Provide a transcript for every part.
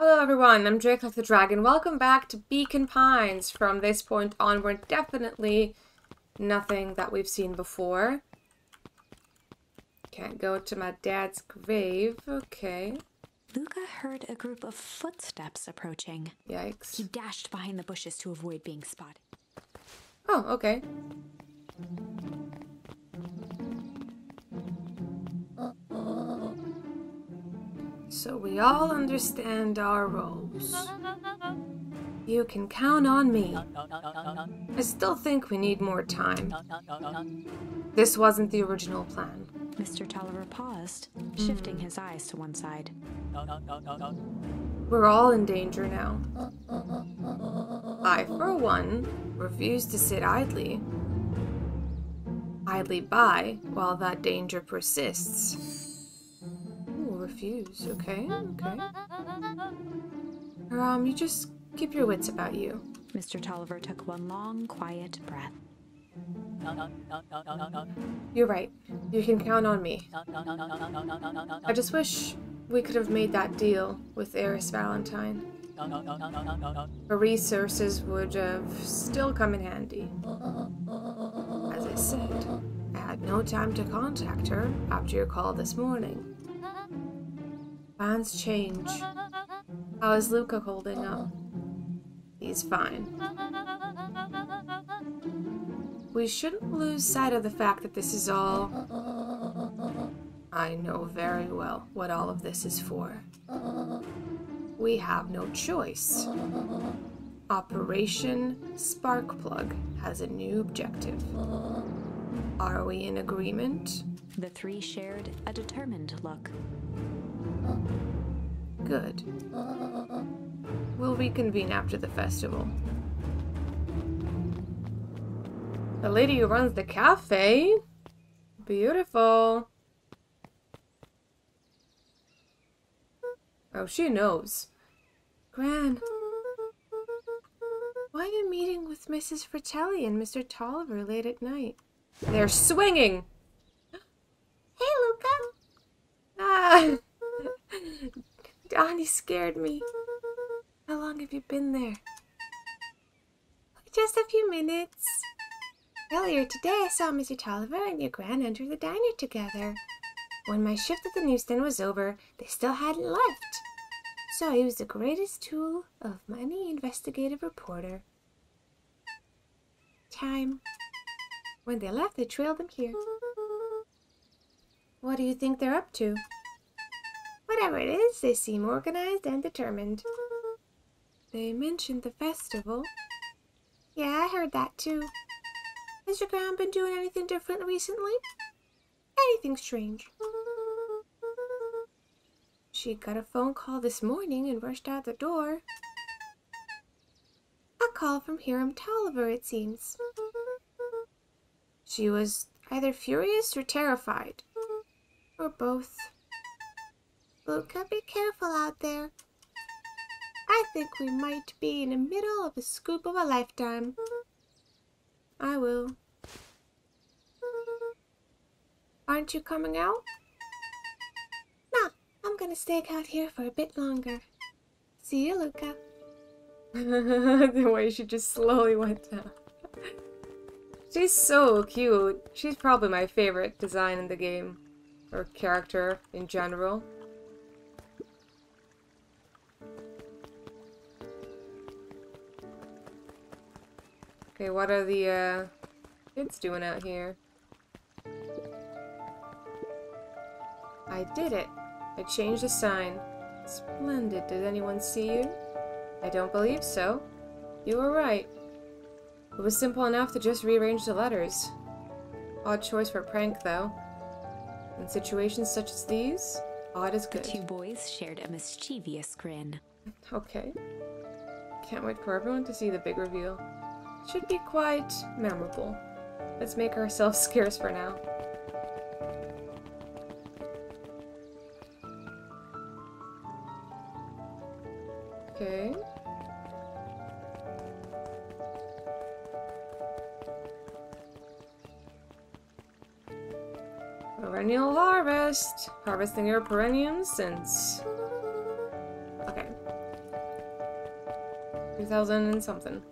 Hello everyone, I'm Drake like the Dragon. Welcome back to Beacon Pines. From this point on, we're definitely nothing that we've seen before. Can't go to my dad's grave. Okay. Luca heard a group of footsteps approaching. Yikes. He dashed behind the bushes to avoid being spotted. Oh, okay. So we all understand our roles. You can count on me. I still think we need more time. This wasn't the original plan. Mr. Tolliver paused, shifting his eyes to one side. We're all in danger now. I, for one, refuse to sit idly. Idly by while that danger persists. Refuse. Okay, okay. Um, you just keep your wits about you. Mr. Tolliver took one long, quiet breath. You're right. You can count on me. I just wish we could have made that deal with Eris Valentine. Her resources would have still come in handy. As I said, I had no time to contact her after your call this morning. Plans change. How is Luca holding up? He's fine. We shouldn't lose sight of the fact that this is all. I know very well what all of this is for. We have no choice. Operation Sparkplug has a new objective. Are we in agreement? The three shared a determined look. Good. We'll reconvene after the festival. The lady who runs the cafe? Beautiful. Oh, she knows. Gran. Why are you meeting with Mrs. Fratelli and Mr. Tolliver late at night? They're swinging! Hey, Luca! Ah! Donnie scared me. How long have you been there? Just a few minutes. Earlier today, I saw Mr. Tolliver and your gran enter the diner together. When my shift at the newsstand was over, they still hadn't left. So I used the greatest tool of any investigative reporter. Time. When they left, they trailed them here. What do you think they're up to? Whatever it is, they seem organized and determined. They mentioned the festival. Yeah, I heard that too. Has your gran been doing anything different recently? Anything strange? She got a phone call this morning and rushed out the door. A call from Hiram Tolliver, it seems. She was either furious or terrified. Or both. Luca, be careful out there. I think we might be in the middle of a scoop of a lifetime. I will. Aren't you coming out? Nah, I'm gonna stay out here for a bit longer. See you, Luca. the way she just slowly went down. She's so cute. She's probably my favorite design in the game. Or character in general. Okay, what are the uh, kids doing out here? I did it. I changed the sign. Splendid. Did anyone see you? I don't believe so. You were right. It was simple enough to just rearrange the letters. Odd choice for a prank, though. In situations such as these, odd is good. The two boys shared a mischievous grin. Okay. Can't wait for everyone to see the big reveal. Should be quite memorable. Let's make ourselves scarce for now. Okay. Perennial harvest. Harvesting your perenniums since... Okay. 2000 and something.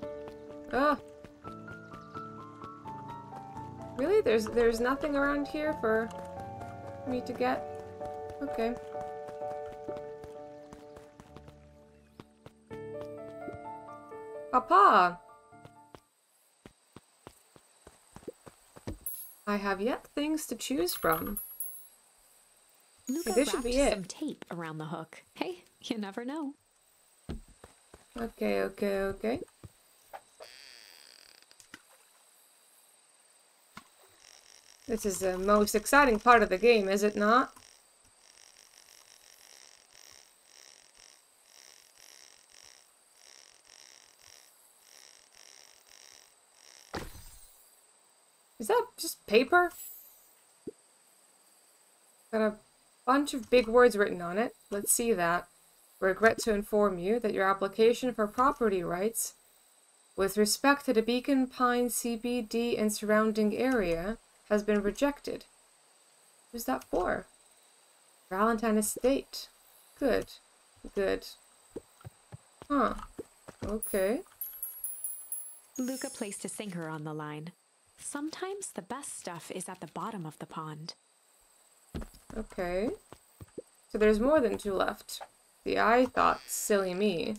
Oh. Really? There's there's nothing around here for me to get? Okay. Papa! I have yet things to choose from. Luca this should be it. some tape around the hook. Hey, you never know. Okay, okay, okay. This is the most exciting part of the game, is it not? Is that just paper? Got a bunch of big words written on it. Let's see that. Regret to inform you that your application for property rights with respect to the Beacon Pine CBD and surrounding area has been rejected. Who's that for? Valentine Estate. Good. Good. Huh. Okay. Luca placed a sinker on the line. Sometimes the best stuff is at the bottom of the pond. Okay. So there's more than two left. The I thought, silly me.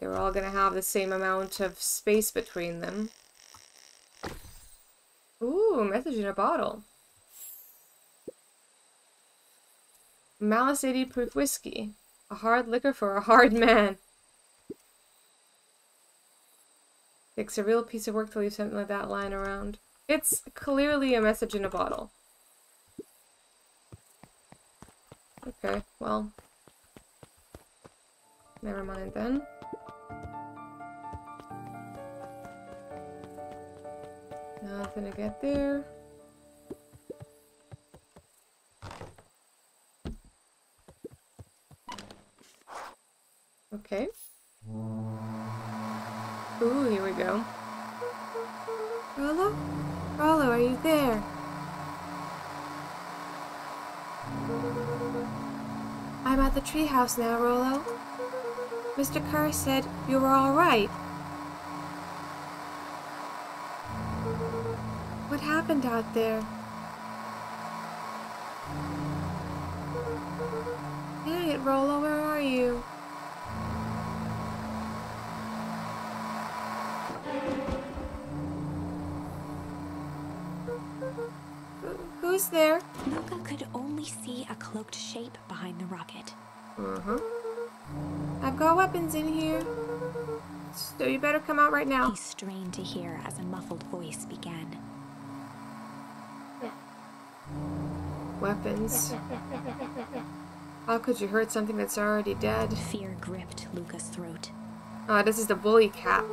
They were all gonna have the same amount of space between them. Ooh, message in a bottle. Malice 80 proof whiskey. A hard liquor for a hard man. It's a real piece of work to leave something like that lying around. It's clearly a message in a bottle. Okay, well. Never mind then. Nothing to get there. Okay. Ooh, here we go. Rolo? Rolo, are you there? I'm at the treehouse now, Rolo. Mr. Kerr said you were all right. Happened out there? Dang it, Rolo, where are you? Who's there? Luca could only see a cloaked shape behind the rocket. Uh-huh. I've got weapons in here. So you better come out right now. He strained to hear as a muffled voice began. Weapons. How could you hurt something that's already dead? Fear gripped Luca's throat. Oh, this is the bully cat.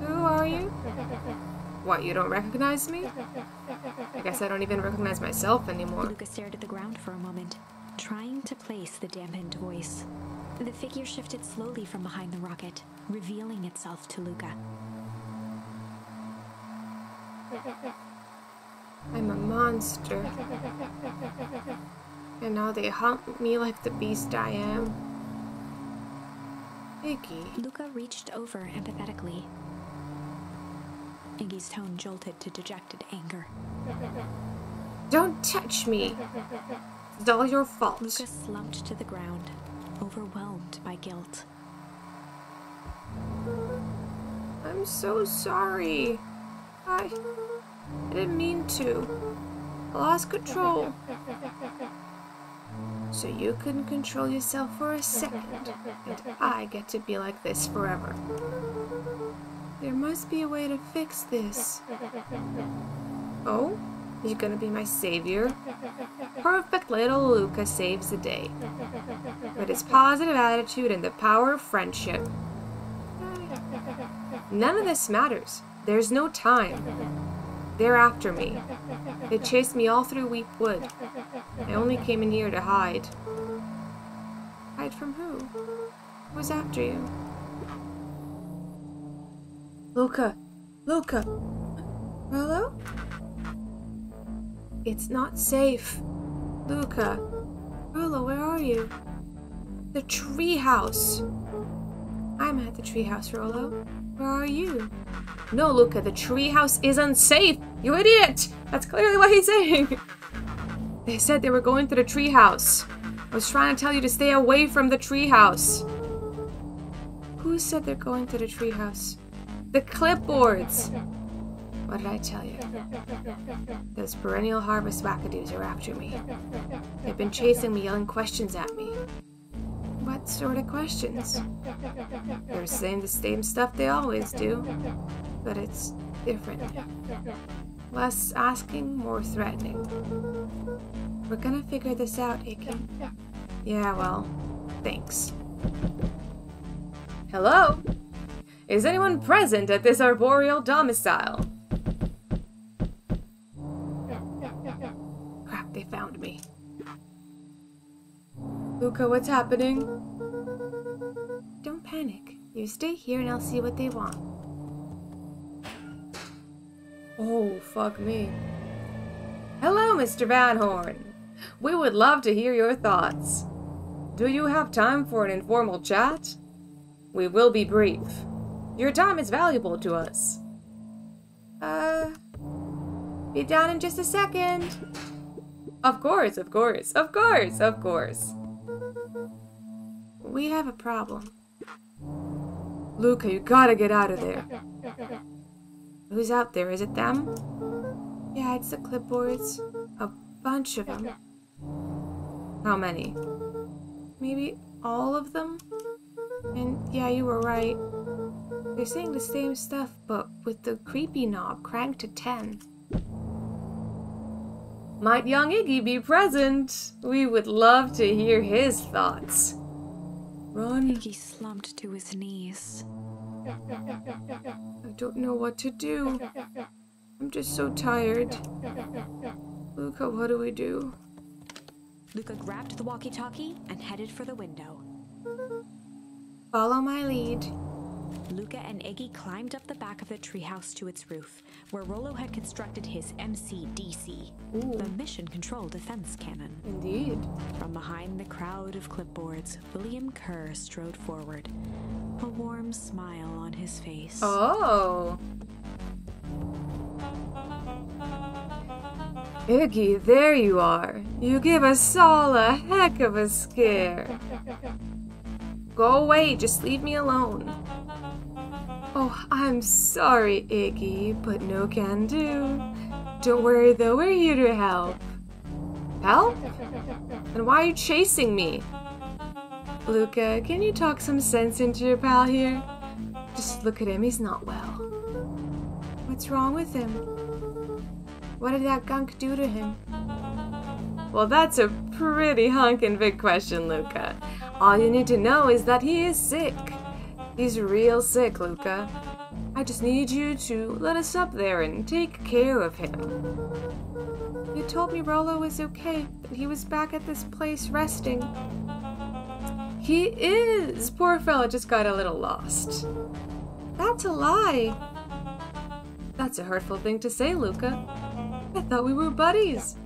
Who are you? What, you don't recognize me? I guess I don't even recognize myself anymore. Luca stared at the ground for a moment, trying to place the dampened voice. The figure shifted slowly from behind the rocket, revealing itself to Luca. I'm a monster. And now they hunt me like the beast I am. Iggy. Luca reached over empathetically. Iggy's tone jolted to dejected anger. Don't touch me! It's all your fault. Luca slumped to the ground, overwhelmed by guilt. I'm so sorry. I, I didn't mean to. I lost control. So you couldn't control yourself for a second, and I get to be like this forever. There must be a way to fix this. Oh? You're gonna be my savior? Perfect little Luca saves the day. With his positive attitude and the power of friendship. None of this matters. There's no time. They're after me. They chased me all through Weep Wood. I only came in here to hide. Hide from who? Who's after you? Luca! Luca! Rolo? It's not safe. Luca. Rolo, where are you? The treehouse. I'm at the treehouse, Rolo. Where are you? No, Luca, the treehouse is unsafe! You idiot! That's clearly what he's saying! They said they were going to the treehouse. I was trying to tell you to stay away from the treehouse. Who said they're going to the treehouse? The clipboards! What did I tell you? Those perennial harvest wackadoos are after me. They've been chasing me, yelling questions at me. What sort of questions? They're saying the same stuff they always do, but it's different. Less asking, more threatening. We're gonna figure this out, Iggy. Yeah, well, thanks. Hello? Is anyone present at this arboreal domicile? Crap, they found me. Luca, what's happening? Don't panic. You stay here and I'll see what they want. Oh, fuck me. Hello, Mr. Van Horn. We would love to hear your thoughts. Do you have time for an informal chat? We will be brief. Your time is valuable to us. Uh, be down in just a second. Of course, of course, of course, of course. We have a problem. Luca, you gotta get out of there. Who's out there? Is it them? Yeah, it's the clipboards. A bunch of them. How many? Maybe all of them? And yeah, you were right. They're saying the same stuff, but with the creepy knob cranked to 10. Might young Iggy be present? We would love to hear his thoughts. Run. Iggy slumped to his knees. I don't know what to do. I'm just so tired. Luca, what do we do? Luca grabbed the walkie talkie and headed for the window. Follow my lead. Luca and Iggy climbed up the back of the treehouse to its roof, where Rolo had constructed his MCDC, Ooh. the Mission Control Defense Cannon. Indeed. From behind the crowd of clipboards, William Kerr strode forward, a warm smile on his face. Oh. Iggy, there you are. You give us all a heck of a scare. Go away, just leave me alone. Oh, I'm sorry, Iggy, but no can do. Don't worry though, we're here to help. Help? And why are you chasing me? Luca, can you talk some sense into your pal here? Just look at him, he's not well. What's wrong with him? What did that gunk do to him? Well, that's a pretty honkin' big question, Luca. All you need to know is that he is sick. He's real sick, Luca. I just need you to let us up there and take care of him. You told me Rolo was okay, that he was back at this place resting. He is! Poor fella just got a little lost. That's a lie. That's a hurtful thing to say, Luca. I thought we were buddies.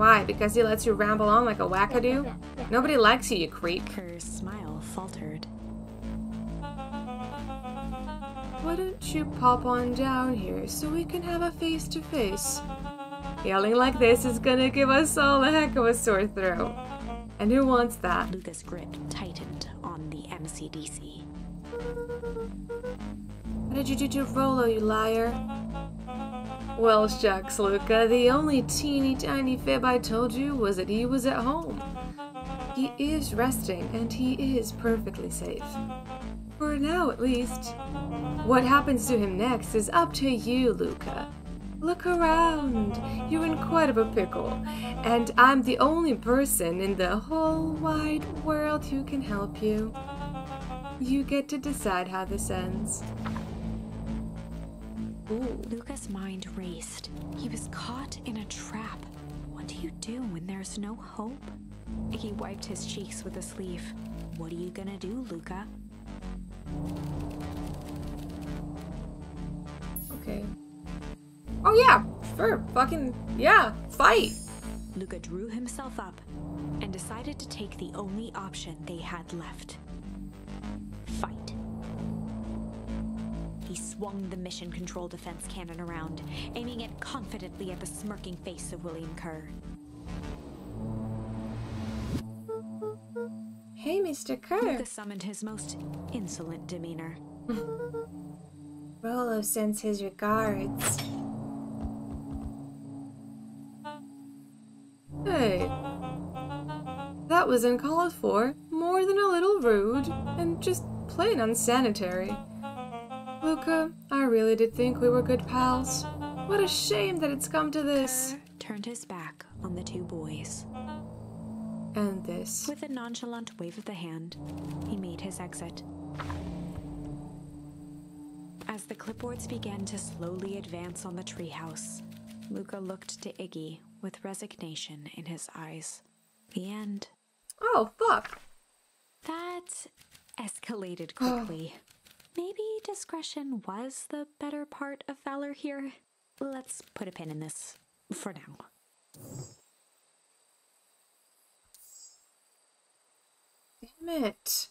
Why? Because he lets you ramble on like a wackadoo? Nobody likes you, you creep. Kerr's smile faltered. Why don't you pop on down here so we can have a face to face? Yelling like this is gonna give us all a heck of a sore throat. And who wants that? Luca's grip tightened on the MCDC. What did you do to Rolo, you liar? Well, shucks, Luca, uh, the only teeny tiny fib I told you was that he was at home. He is resting, and he is perfectly safe. For now, at least. What happens to him next is up to you, Luca. Look around. You're in quite of a pickle. And I'm the only person in the whole wide world who can help you. You get to decide how this ends. Ooh. Luca's mind raced. He was caught in a trap. What do you do when there's no hope? He wiped his cheeks with a sleeve. What are you gonna do, Luca? Okay. Oh yeah, sure, fucking yeah, fight. Luca drew himself up and decided to take the only option they had left He swung the mission control defense cannon around, aiming it confidently at the smirking face of William Kerr. Hey, Mr. Kerr. Luca summoned his most insolent demeanor. Rolo sends his regards. Hey. That was uncalled for, more than a little rude, and just plain unsanitary. Luca, I really did think we were good pals. What a shame that it's come to this. Kerr turned his back on the two boys. And this. With a nonchalant wave of the hand, he made his exit. As the clipboards began to slowly advance on the treehouse, Luca looked to Iggy with resignation in his eyes. The end. Oh, fuck. That escalated oh. quickly. Maybe discretion was the better part of valor here. Let's put a pin in this for now. Damn it.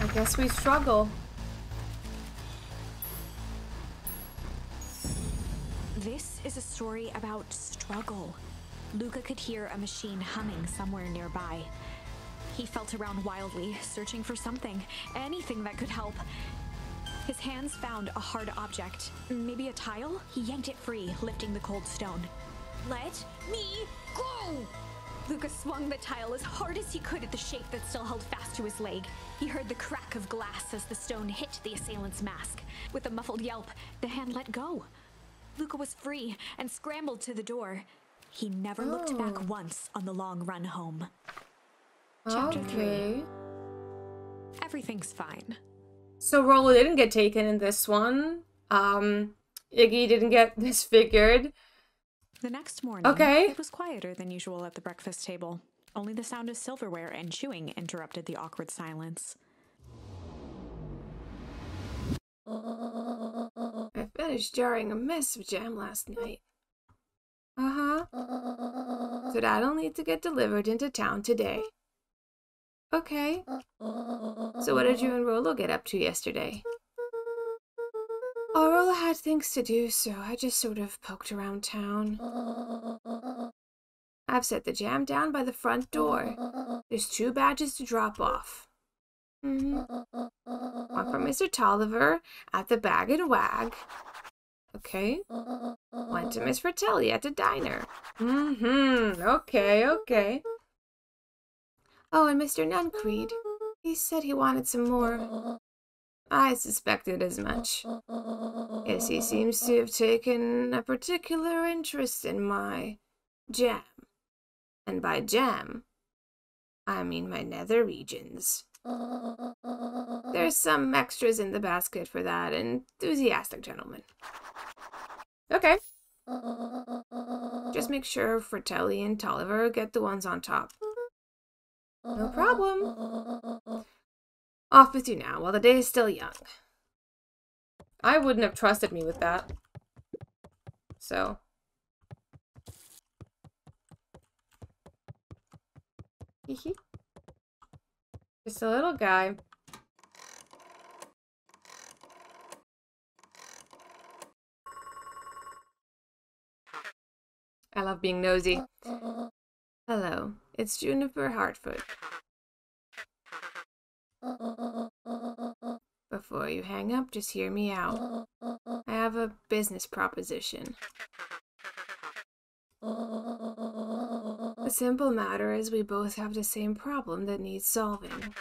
I guess we struggle. This is a story about struggle. Luca could hear a machine humming somewhere nearby. He felt around wildly, searching for something, anything that could help. His hands found a hard object, maybe a tile. He yanked it free, lifting the cold stone. Let me go! Luca swung the tile as hard as he could at the shape that still held fast to his leg. He heard the crack of glass as the stone hit the assailant's mask. With a muffled yelp, the hand let go. Luca was free and scrambled to the door. He never looked Oh. back once on the long run home. Chapter three. Everything's fine. So Rolo didn't get taken in this one. Um, Iggy didn't get disfigured. The next morning, Okay. it was quieter than usual at the breakfast table. Only the sound of silverware and chewing interrupted the awkward silence. Finished jarring a mess of jam last night. Uh huh. So that'll need to get delivered into town today. Okay. So what did you and Rolo get up to yesterday? Oh, Rolo had things to do, so I just sort of poked around town. I've set the jam down by the front door. There's two badges to drop off. Hmm One from Mr. Tolliver at the Bag and Wag. Okay. One to Miss Fratelli at the diner. Mm-hmm. Okay, okay. Oh, and Mr. Nuncreed. He said he wanted some more. I suspected as much. Yes, he seems to have taken a particular interest in my jam. And by jam, I mean my nether regions. There's some extras in the basket for that enthusiastic gentleman. Okay. Just make sure Fratelli and Tolliver get the ones on top. No problem. Off with you now while the day is still young. I wouldn't have trusted me with that. So. Hee Just a little guy. I love being nosy. Hello, it's Juniper Hartfoot. Before you hang up, just hear me out. I have a business proposition. The simple matter is we both have the same problem that needs solving.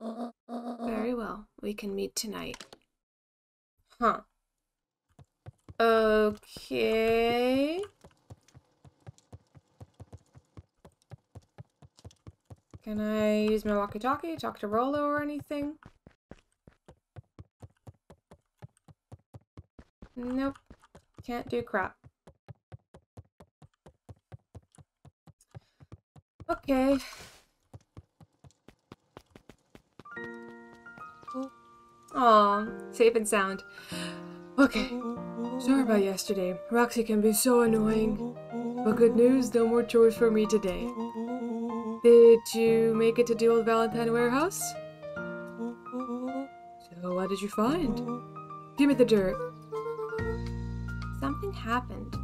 Very well, we can meet tonight. Huh. Okay. Can I use my walkie-talkie, talk to Rolo or anything? Nope. Can't do crap. Okay. Aw, safe and sound. Okay. Sorry about yesterday. Roxy can be so annoying. But good news, no more chores for me today. Did you make it to the old Valentine warehouse? So what did you find? Give me the dirt. Something happened.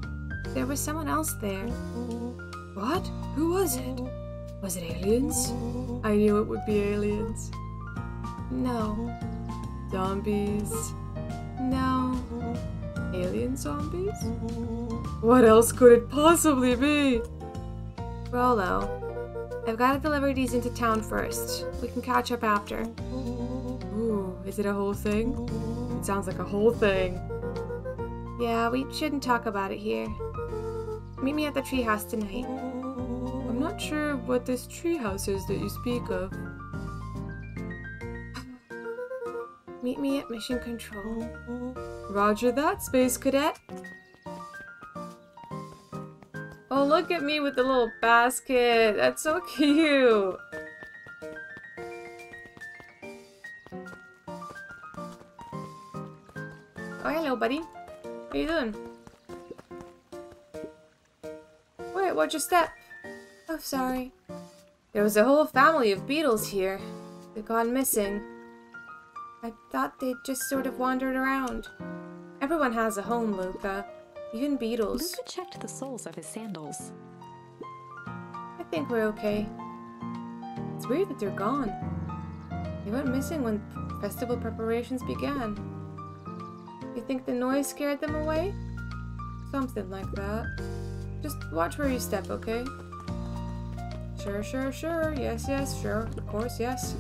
There was someone else there. What? Who was it? Was it aliens? I knew it would be aliens. No. Zombies. No. Alien zombies? What else could it possibly be? Rolo, I've got to deliver these into town first. We can catch up after. Ooh, is it a whole thing? It sounds like a whole thing. Yeah, we shouldn't talk about it here. Meet me at the treehouse tonight. Not sure what this treehouse is that you speak of. Meet me at Mission Control. Roger that, Space Cadet. Oh, look at me with the little basket. That's so cute. Oh, hello, buddy. How you doing? Wait, watch your step. Oh, sorry. There was a whole family of beetles here. They've gone missing. I thought they'd just sort of wandered around. Everyone has a home, Luca. Even beetles. Luca checked the soles of his sandals. I think we're okay. It's weird that they're gone. They went missing when festival preparations began. You think the noise scared them away? Something like that. Just watch where you step, okay? Sure, sure, sure. Yes, yes, sure. Of course, yes.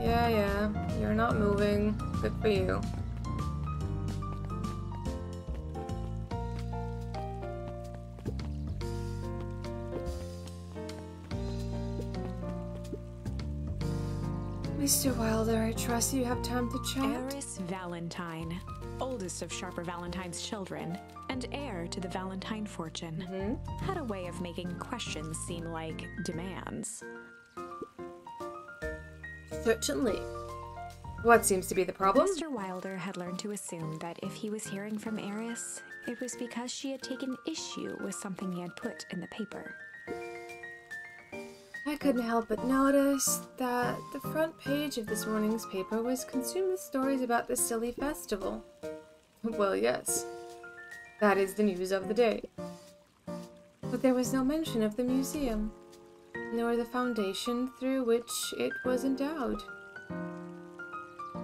Yeah, yeah. You're not moving. Good for you. Mr. Wilder, I trust you have time to chat. Eris Valentine, oldest of Sharper Valentine's children, and heir to the Valentine fortune, hmm had a way of making questions seem like demands. Certainly. What seems to be the problem? Mr. Wilder had learned to assume that if he was hearing from Eris, it was because she had taken issue with something he had put in the paper. I couldn't help but notice that the front page of this morning's paper was consumed with stories about the silly festival. Well, yes. That is the news of the day. But there was no mention of the museum, nor the foundation through which it was endowed.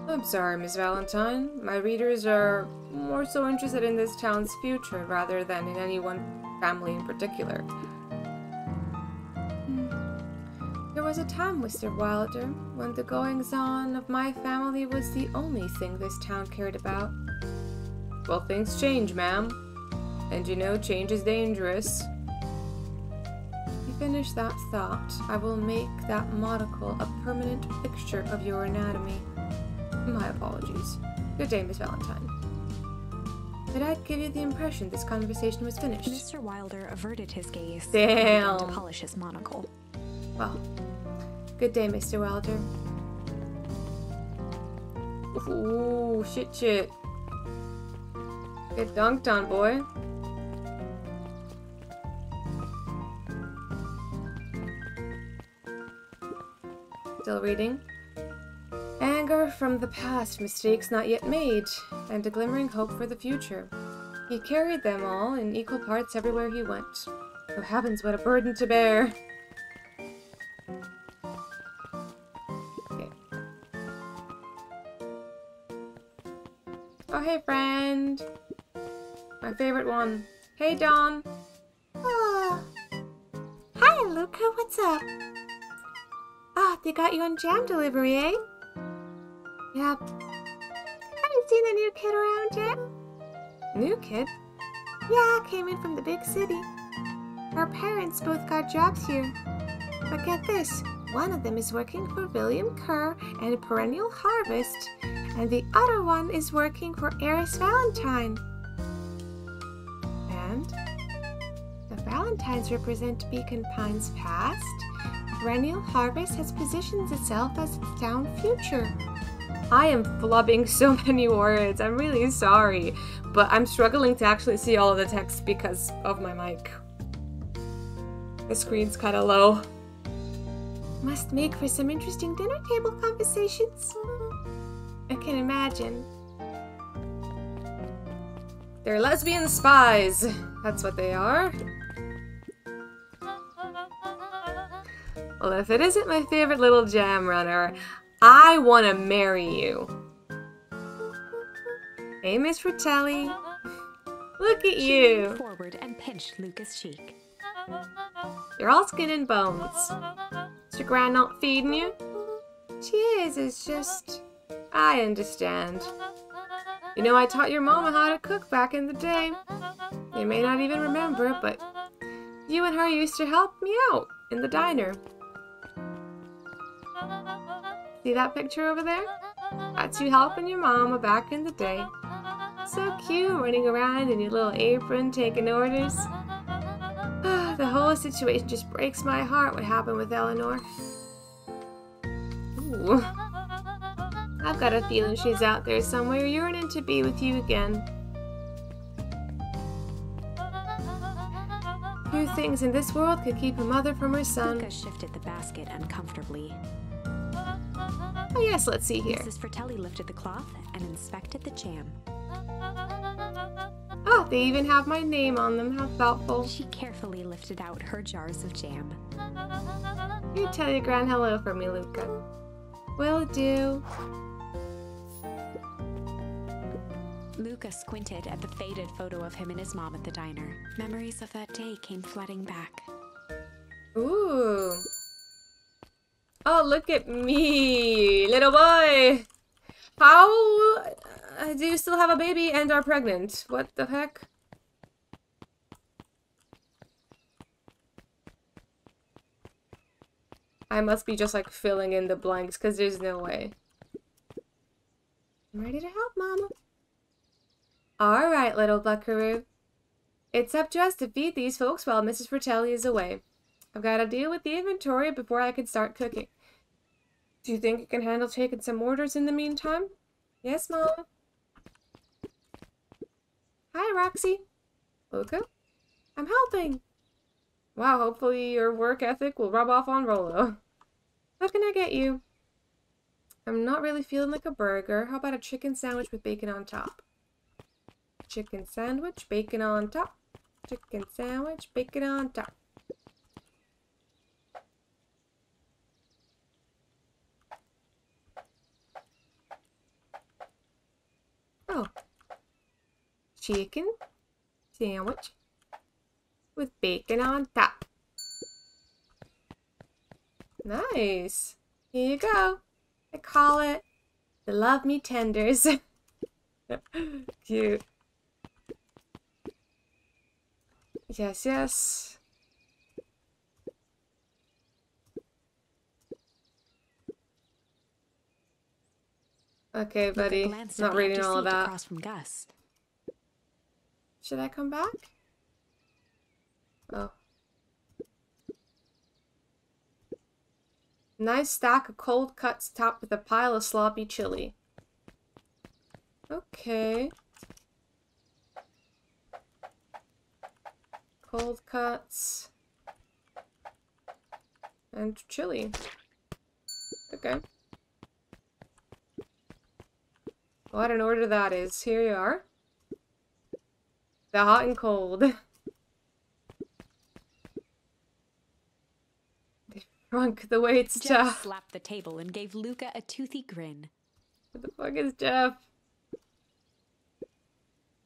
I'm sorry, Miss Valentine. My readers are more so interested in this town's future rather than in any one family in particular. Hmm. There was a time, Mr. Wilder, when the goings on of my family was the only thing this town cared about. Well, things change, ma'am. And you know, change is dangerous. You finish that thought, I will make that monocle a permanent fixture of your anatomy. My apologies. Good day, Miss Valentine. Did I give you the impression this conversation was finished? Mr. Wilder averted his gaze Damn. to polish his monocle. Well, good day, Mr. Wilder. Ooh, shit, shit. Get dunked on, boy. Still reading. Anger from the past, mistakes not yet made, and a glimmering hope for the future. He carried them all in equal parts everywhere he went. Oh heavens, what a burden to bear! Okay. Oh, hey, friend. My favorite one. Hey, Dawn. Oh. Hi, Luca. What's up? Ah, they got you on jam delivery, eh? Yep. Haven't seen the new kid around yet? New kid. Yeah, came in from the big city. Our parents both got jobs here. But get this, one of them is working for William Kerr and Perennial Harvest, and the other one is working for Eris Valentine. The Valentines represent Beacon Pines past, Perennial Harvest has positioned itself as the town future. I am flubbing so many words. I'm really sorry, but I'm struggling to actually see all of the text because of my mic. The screen's kind of low. Must make for some interesting dinner table conversations. I can imagine. They're lesbian spies. That's what they are. Well, if it isn't my favorite little jam runner, I want to marry you. Hey, Miss Fratelli. Look at you. forward and pinched Luca's cheek. You're all skin and bones. Is your grand not feeding you? She is, it's just. I understand. You know, I taught your mama how to cook back in the day. You may not even remember, but you and her used to help me out in the diner. See that picture over there? That's you helping your mama back in the day. So cute, running around in your little apron, taking orders. the whole situation just breaks my heart what happened with Eleanor. Ooh. I've got a feeling she's out there somewhere yearning to be with you again. Few things in this world could keep a mother from her son. Luca shifted the basket uncomfortably. Oh yes, let's see here. Mrs. Fratelli lifted the cloth and inspected the jam. Oh, they even have my name on them. How thoughtful. She carefully lifted out her jars of jam. You tell your grand hello for me, Luca. Will do. Luca squinted at the faded photo of him and his mom at the diner. Memories of that day came flooding back. Ooh. Oh, look at me, little boy. How uh, do you still have a baby and are pregnant? What the heck? I must be just like filling in the blanks because there's no way. I'm ready to help, Mama. All right, little buckaroo. It's up to us to feed these folks while Mrs. Fratelli is away. I've got to deal with the inventory before I can start cooking. Do you think you can handle taking some orders in the meantime? Yes, Mom. Hi, Roxy. Luca? I'm helping. Wow, hopefully your work ethic will rub off on Rolo. What can I get you? I'm not really feeling like a burger. How about a chicken sandwich with bacon on top? Chicken sandwich, bacon on top. Chicken sandwich, bacon on top. Oh. Chicken sandwich with bacon on top. Nice. Here you go. I call it the Love Me Tenders. Cute. Yes, yes. Okay, buddy. Not reading all of that. across from Gus. Should I come back? Oh. Nice stack of cold cuts topped with a pile of sloppy chili. Okay. Cold cuts. And chili. Okay. What an order that is. Here you are. The hot and cold. They shrunk the weights Jeff Jeff. slapped the table and gave Luca a toothy grin. What the fuck is Jeff?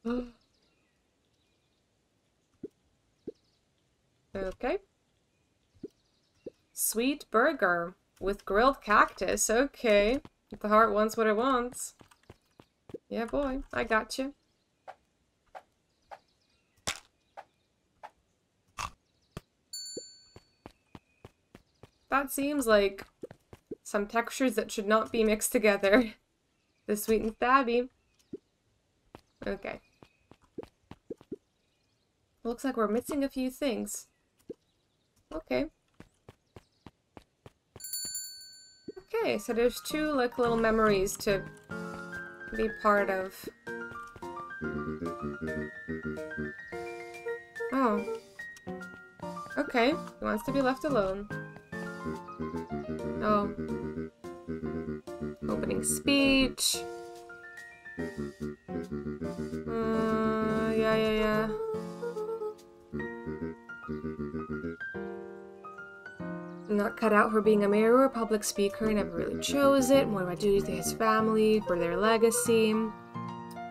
okay. Sweet burger with grilled cactus. Okay. If the heart wants what it wants. Yeah, boy. I got you. That seems like some textures that should not be mixed together. The sweet and stabby. Okay. Looks like we're missing a few things. Okay. Okay, so there's two like little memories to be part of. Oh. Okay, he wants to be left alone. Oh. Opening speech. Uh, yeah, yeah, yeah. Not cut out for being a mayor or a public speaker, never really chose it. More about duties to his family, for their legacy.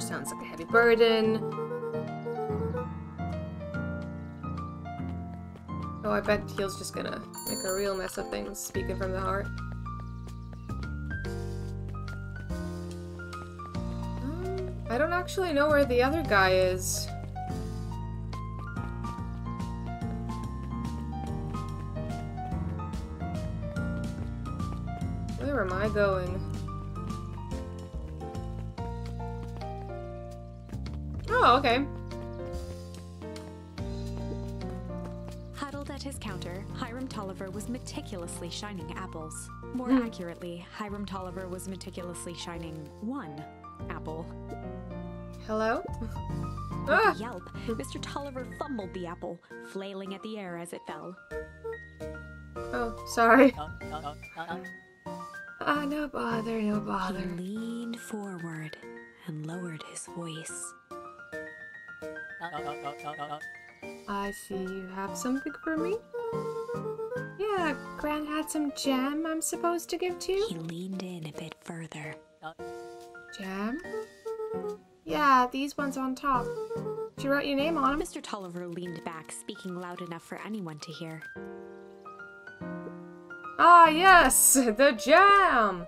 Sounds like a heavy burden. Oh, I bet Heel's just gonna make a real mess of things, speaking from the heart. Um, I don't actually know where the other guy is. Going? Oh, okay. Huddled at his counter, Hiram Tolliver was meticulously shining apples. More Hmm. accurately, Hiram Tolliver was meticulously shining one apple. Hello? With Ah! a yelp, Mr. Tolliver fumbled the apple, flailing at the air as it fell. Oh, sorry. Ah, no bother, no bother. He leaned forward and lowered his voice. I see you have something for me? Yeah, Gran had some jam I'm supposed to give to you? He leaned in a bit further. Jam? Yeah, these ones on top. She wrote your name on them. Mr. Tolliver leaned back, speaking loud enough for anyone to hear. Ah, yes, the jam!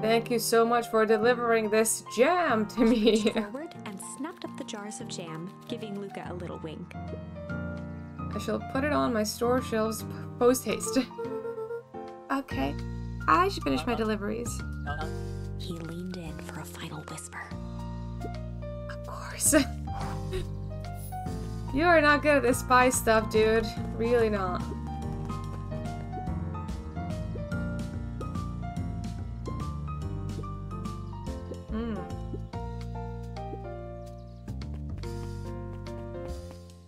Thank you so much for delivering this jam to me. Forward and snapped up the jars of jam, giving Luca a little wink. I shall put it on my store shelves post haste. Okay, I should finish my deliveries. He leaned in for a final whisper. Of course. you are not good at this spy stuff, dude. Really not.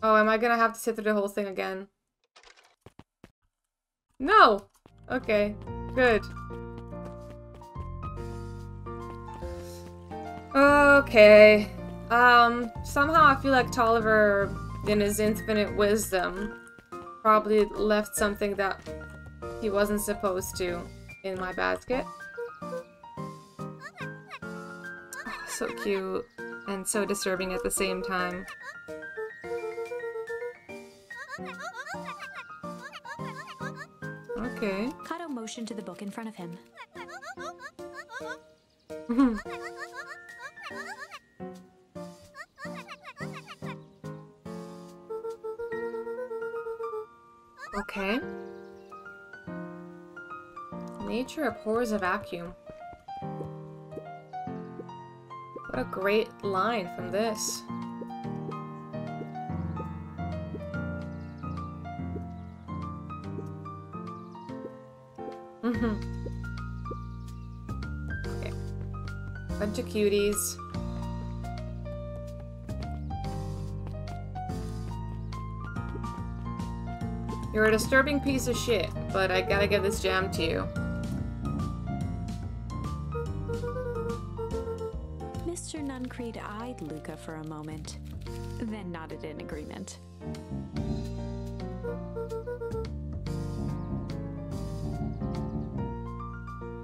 Oh, am I gonna have to sit through the whole thing again? No! Okay, good. Okay. Um, somehow I feel like Tolliver, in his infinite wisdom, probably left something that he wasn't supposed to in my basket. So cute and so disturbing at the same time. Okay. Kato motioned to the book in front of him. Okay. Nature abhors a vacuum. What a great line from this. Mm-hmm. Okay. Bunch of cuties. You're a disturbing piece of shit, but I gotta give this jam to you. Mr. Nuncreed eyed Luca for a moment, then nodded in agreement.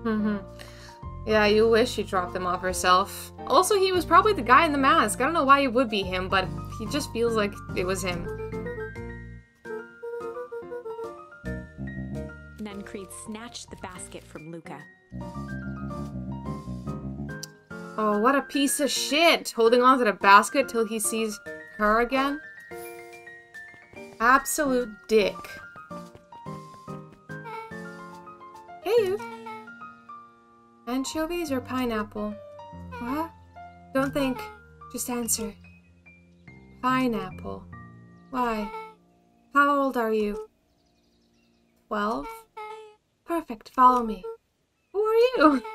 Mm-hmm. Yeah, you wish she dropped them off herself. Also, he was probably the guy in the mask. I don't know why it would be him, but he just feels like it was him. Nuncreed snatched the basket from Luca. Oh, what a piece of shit! Holding on to the basket till he sees her again. Absolute dick. Hey, you. Anchovies or pineapple? What? Don't think. Just answer. Pineapple. Why? How old are you? Twelve? Perfect, follow me. Who are you?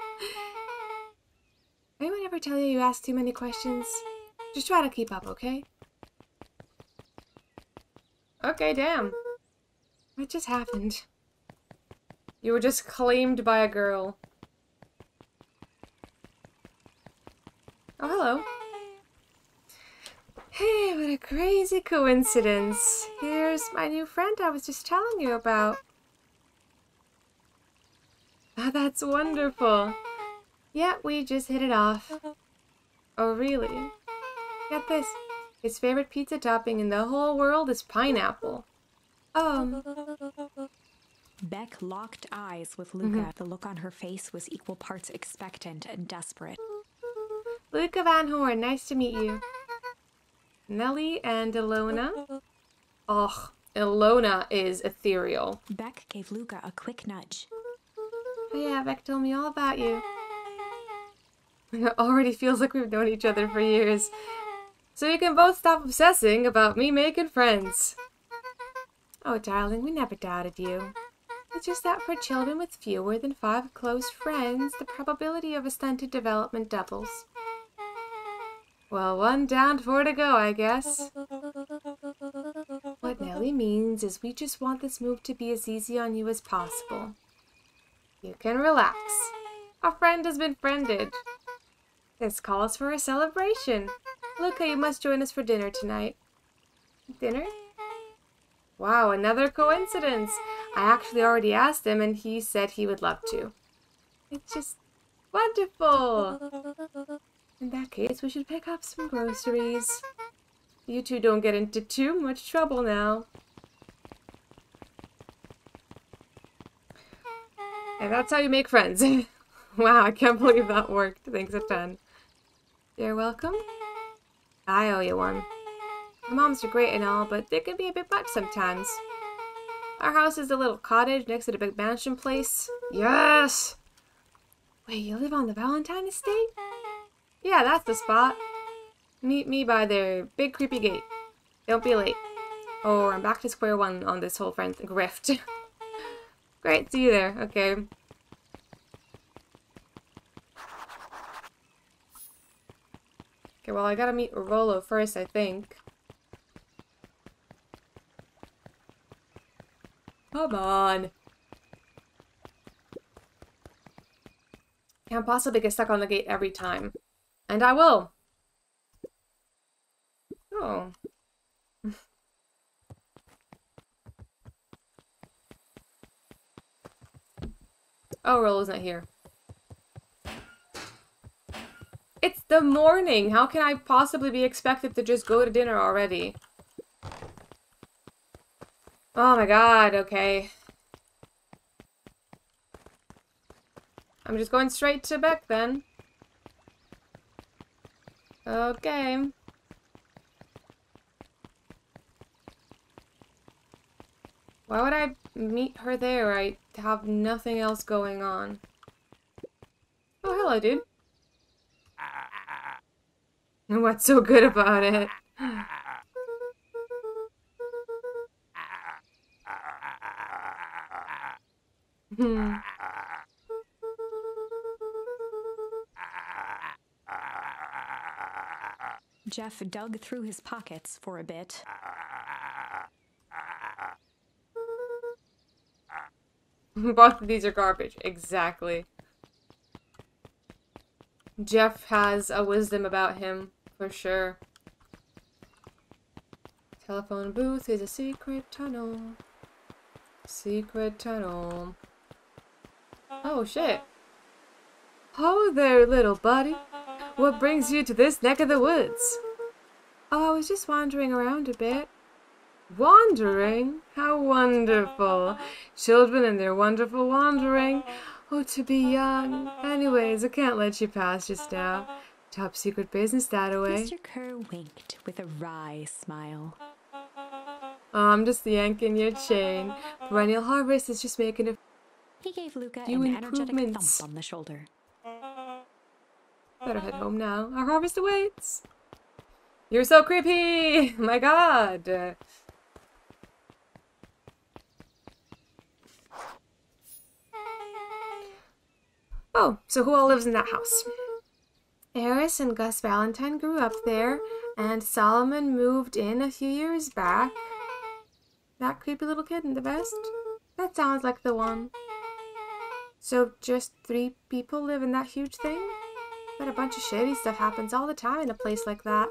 Anyone ever tell you you ask too many questions? Just try to keep up, okay? Okay, damn. What just happened? You were just claimed by a girl. Oh, hello. Hey, what a crazy coincidence. Here's my new friend I was just telling you about. Oh, that's wonderful. Yeah, we just hit it off. Oh, really? Get this. His favorite pizza topping in the whole world is pineapple. Um. Beck locked eyes with Luca. The look on her face was equal parts expectant and desperate. Luca Van Horn, nice to meet you. Nellie and Ilona. Oh, Ilona is ethereal. Beck gave Luca a quick nudge. Oh yeah, Beck told me all about you. It already feels like we've known each other for years. So you can both stop obsessing about me making friends. Oh, darling, we never doubted you. It's just that for children with fewer than five close friends, the probability of a stunted development doubles. Well, one down, four to go, I guess. What Nellie means is we just want this move to be as easy on you as possible. You can relax. A friend has been friended. This calls for a celebration. Luca, you must join us for dinner tonight. Dinner? Wow, another coincidence. I actually already asked him and he said he would love to. It's just wonderful. In that case, we should pick up some groceries. You two don't get into too much trouble now. And that's how you make friends. wow, I can't believe that worked. Thanks a ton. You're welcome. I owe you one. My moms are great and all, but they can be a bit much sometimes. Our house is a little cottage next to the big mansion place. Yes! Wait, you live on the Valentine estate? Yeah, that's the spot. Meet me by the big creepy gate. Don't be late. Or I'm back to square one on this whole friend grift. Great, see you there. Okay. Okay, well, I gotta meet Rolo first, I think. Come on. Can't possibly get stuck on the gate every time. And I will. Oh. oh, Rolo's not here. It's the morning. How can I possibly be expected to just go to dinner already? Oh my god, okay. I'm just going straight to Beck then. Okay. Why would I meet her there? I have nothing else going on. Oh, hello, dude. What's so good about it? Hmm. Jeff dug through his pockets for a bit. Both of these are garbage. Exactly. Jeff has a wisdom about him, for sure. Telephone booth is a secret tunnel. Secret tunnel. Oh, shit. Oh there, little buddy. What brings you to this neck of the woods? Was just wandering around a bit. Wandering? How wonderful. Children and their wonderful wandering. Oh, to be young. Anyways, I can't let you pass just now. Top secret business that away. Mr. Kerr winked with a wry smile. Oh, I'm just yanking your chain. Perennial Harvest is just making a He gave Luca Few an energetic improvements. thump on the shoulder. Better head home now. Our harvest awaits. You're so creepy! My god! Oh, so who all lives in that house? Eris and Gus Valentine grew up there, and Solomon moved in a few years back. That creepy little kid in the vest? That sounds like the one. So just three people live in that huge thing? But a bunch of shady stuff happens all the time in a place like that.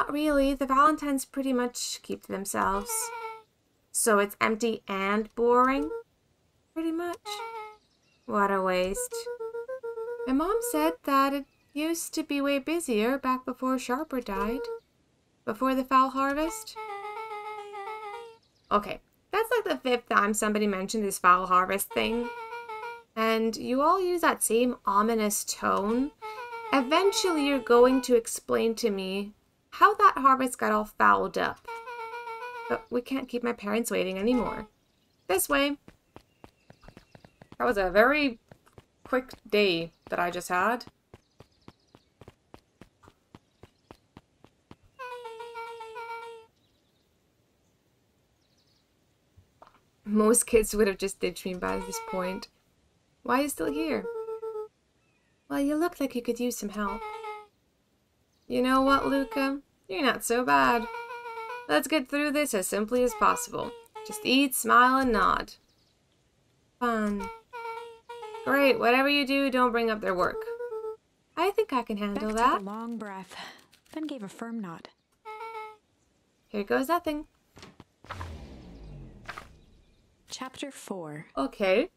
Not really. The Valentines pretty much keep to themselves. So it's empty and boring? Pretty much. What a waste. My mom said that it used to be way busier back before Sharper died. Before the foul harvest. Okay, that's like the fifth time somebody mentioned this foul harvest thing. And you all use that same ominous tone. Eventually, you're going to explain to me how that harvest got all fouled up. But we can't keep my parents waiting anymore. This way. That was a very quick day that I just had. Most kids would have just ditched me by this point. Why are you still here? Well, you look like you could use some help. You know what, Luca? You're not so bad. Let's get through this as simply as possible. Just eat, smile, and nod. Fun. Great, whatever you do, don't bring up their work. I think I can handle Beck that. took a long breath, then gave a firm nod. Here goes nothing. Chapter 4 Okay.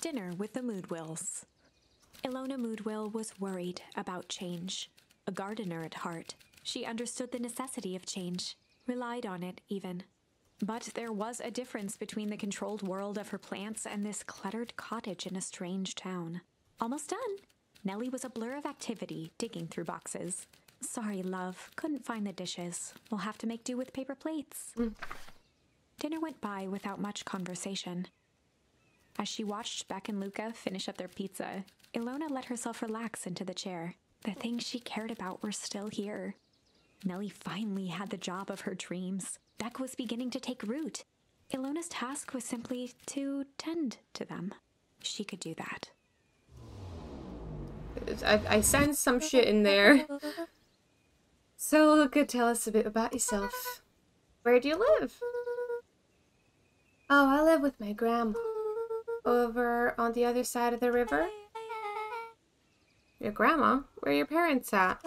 Dinner with the Moodwills. Ilona Moodwill was worried about change. A gardener at heart, she understood the necessity of change, relied on it even. But there was a difference between the controlled world of her plants and this cluttered cottage in a strange town. Almost done. Nellie was a blur of activity, digging through boxes. Sorry, love, couldn't find the dishes. We'll have to make do with paper plates. Mm. Dinner went by without much conversation. As she watched Beck and Luca finish up their pizza, Ilona let herself relax into the chair. The things she cared about were still here. Nellie finally had the job of her dreams. Beck was beginning to take root. Ilona's task was simply to tend to them. She could do that. I, I sense some shit in there. So, Luca, tell us a bit about yourself. Where do you live? Oh, I live with my grandma. Over on the other side of the river. Your grandma? Where your parents at?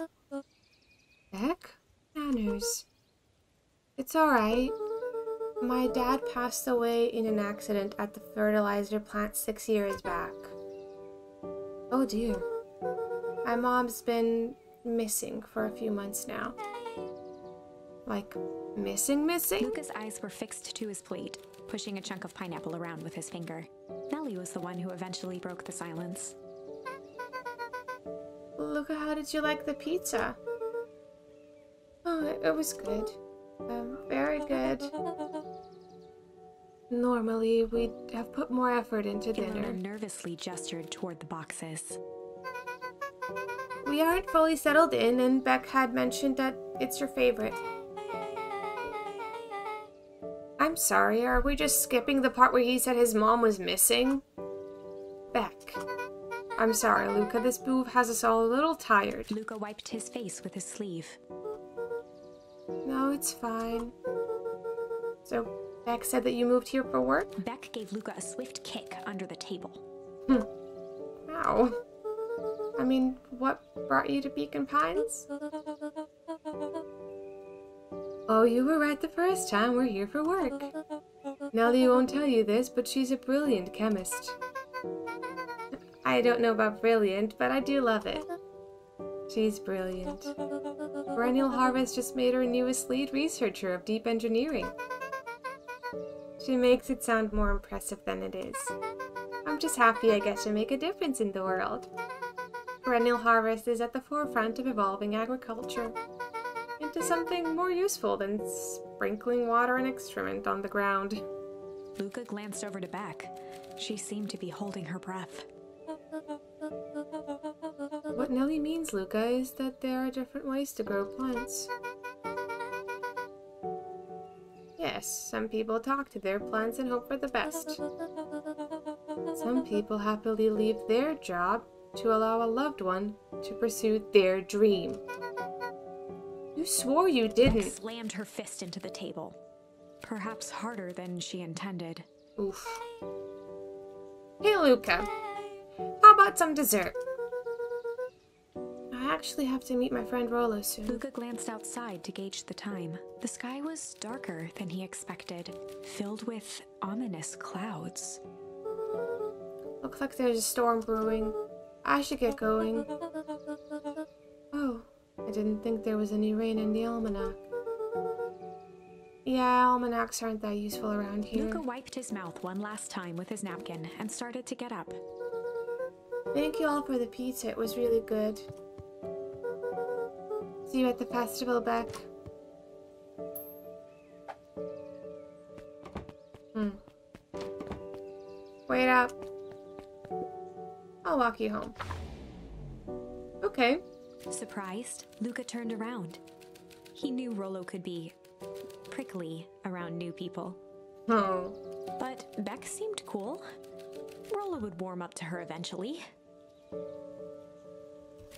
Beck? Manners. It's alright. My dad passed away in an accident at the fertilizer plant six years back. Oh dear. My mom's been missing for a few months now. Like, missing, missing? Luca's eyes were fixed to his plate, pushing a chunk of pineapple around with his finger. Nellie was the one who eventually broke the silence. Luca, how did you like the pizza? Oh, it, it was good. Um, very good. Normally, we'd have put more effort into dinner. Ilona nervously gestured toward the boxes. We aren't fully settled in, and Beck had mentioned that it's your favorite. I'm sorry, are we just skipping the part where he said his mom was missing? I'm sorry, Luca. This move has us all a little tired. Luca wiped his face with his sleeve. No, it's fine. So, Beck said that you moved here for work? Beck gave Luca a swift kick under the table. Hmm. Ow. I mean, what brought you to Beacon Pines? Oh, you were right the first time. We're here for work. Nellie won't tell you this, but she's a brilliant chemist. I don't know about brilliant, but I do love it. She's brilliant. Perennial Harvest just made her newest lead researcher of deep engineering. She makes it sound more impressive than it is. I'm just happy I get to make a difference in the world. Perennial Harvest is at the forefront of evolving agriculture into something more useful than sprinkling water and excrement on the ground. Luca glanced over to Beck. She seemed to be holding her breath. What Nellie means, Luca, is that there are different ways to grow plants. Yes, some people talk to their plants and hope for the best. Some people happily leave their job to allow a loved one to pursue their dream. You swore you didn't. slammed her fist into the table. Perhaps harder than she intended. Oof. Hey, Luca. How about some dessert? I actually have to meet my friend Rolo soon. Luca glanced outside to gauge the time. The sky was darker than he expected, filled with ominous clouds. Looks like there's a storm brewing. I should get going. Oh, I didn't think there was any rain in the almanac. Yeah, almanacs aren't that useful around here. Luca wiped his mouth one last time with his napkin and started to get up. Thank you all for the pizza. It was really good. See you at the festival, Beck. Hmm. Wait up. I'll walk you home. Okay. Surprised, Luca turned around. He knew Rolo could be prickly around new people. Oh. But Beck seemed cool. Rolo would warm up to her eventually.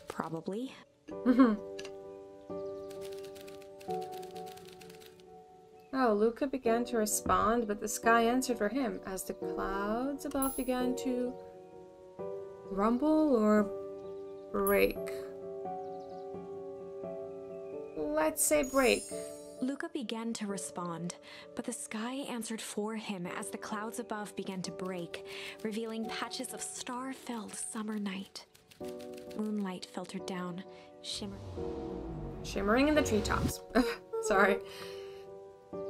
Probably. Mm-hmm. Oh, Luca began to respond, but the sky answered for him as the clouds above began to rumble or break. Let's say break. Luca began to respond, but the sky answered for him as the clouds above began to break, revealing patches of star filled summer night. Moonlight filtered down, shimmer. Shimmering in the treetops. Sorry.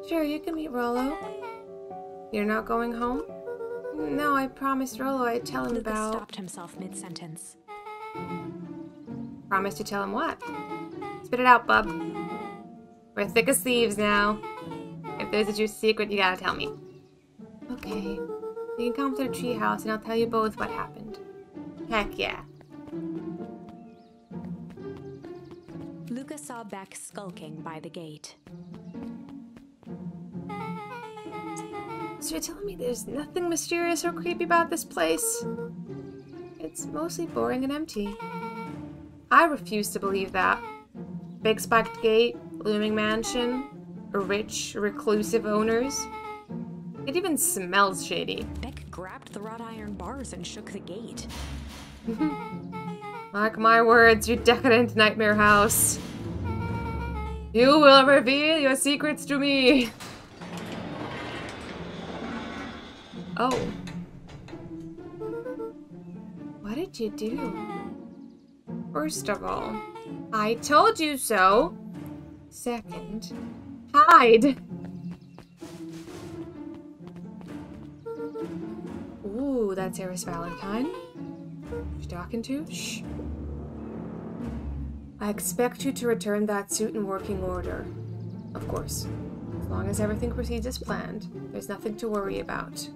Sure, you can meet Rolo. You're not going home? No, I promised Rolo I'd tell him Luca about. stopped himself mid sentence. Promised to tell him what? Spit it out, bub. We're thick as thieves now. If there's a juicy secret, you gotta tell me. Okay. You can come to the treehouse and I'll tell you both what happened. Heck yeah. Luca saw Beck skulking by the gate. So you're telling me there's nothing mysterious or creepy about this place? It's mostly boring and empty. I refuse to believe that. Big spiked gate, looming mansion, rich, reclusive owners. It even smells shady. Beck grabbed the wrought iron bars and shook the gate. Mark my words, you decadent nightmare house. You will reveal your secrets to me. Oh. What did you do? First of all, I told you so. Second, hide. Ooh, that's Eris Valentine. Who's talking to? Shh. I expect you to return that suit in working order. Of course. As long as everything proceeds as planned, there's nothing to worry about.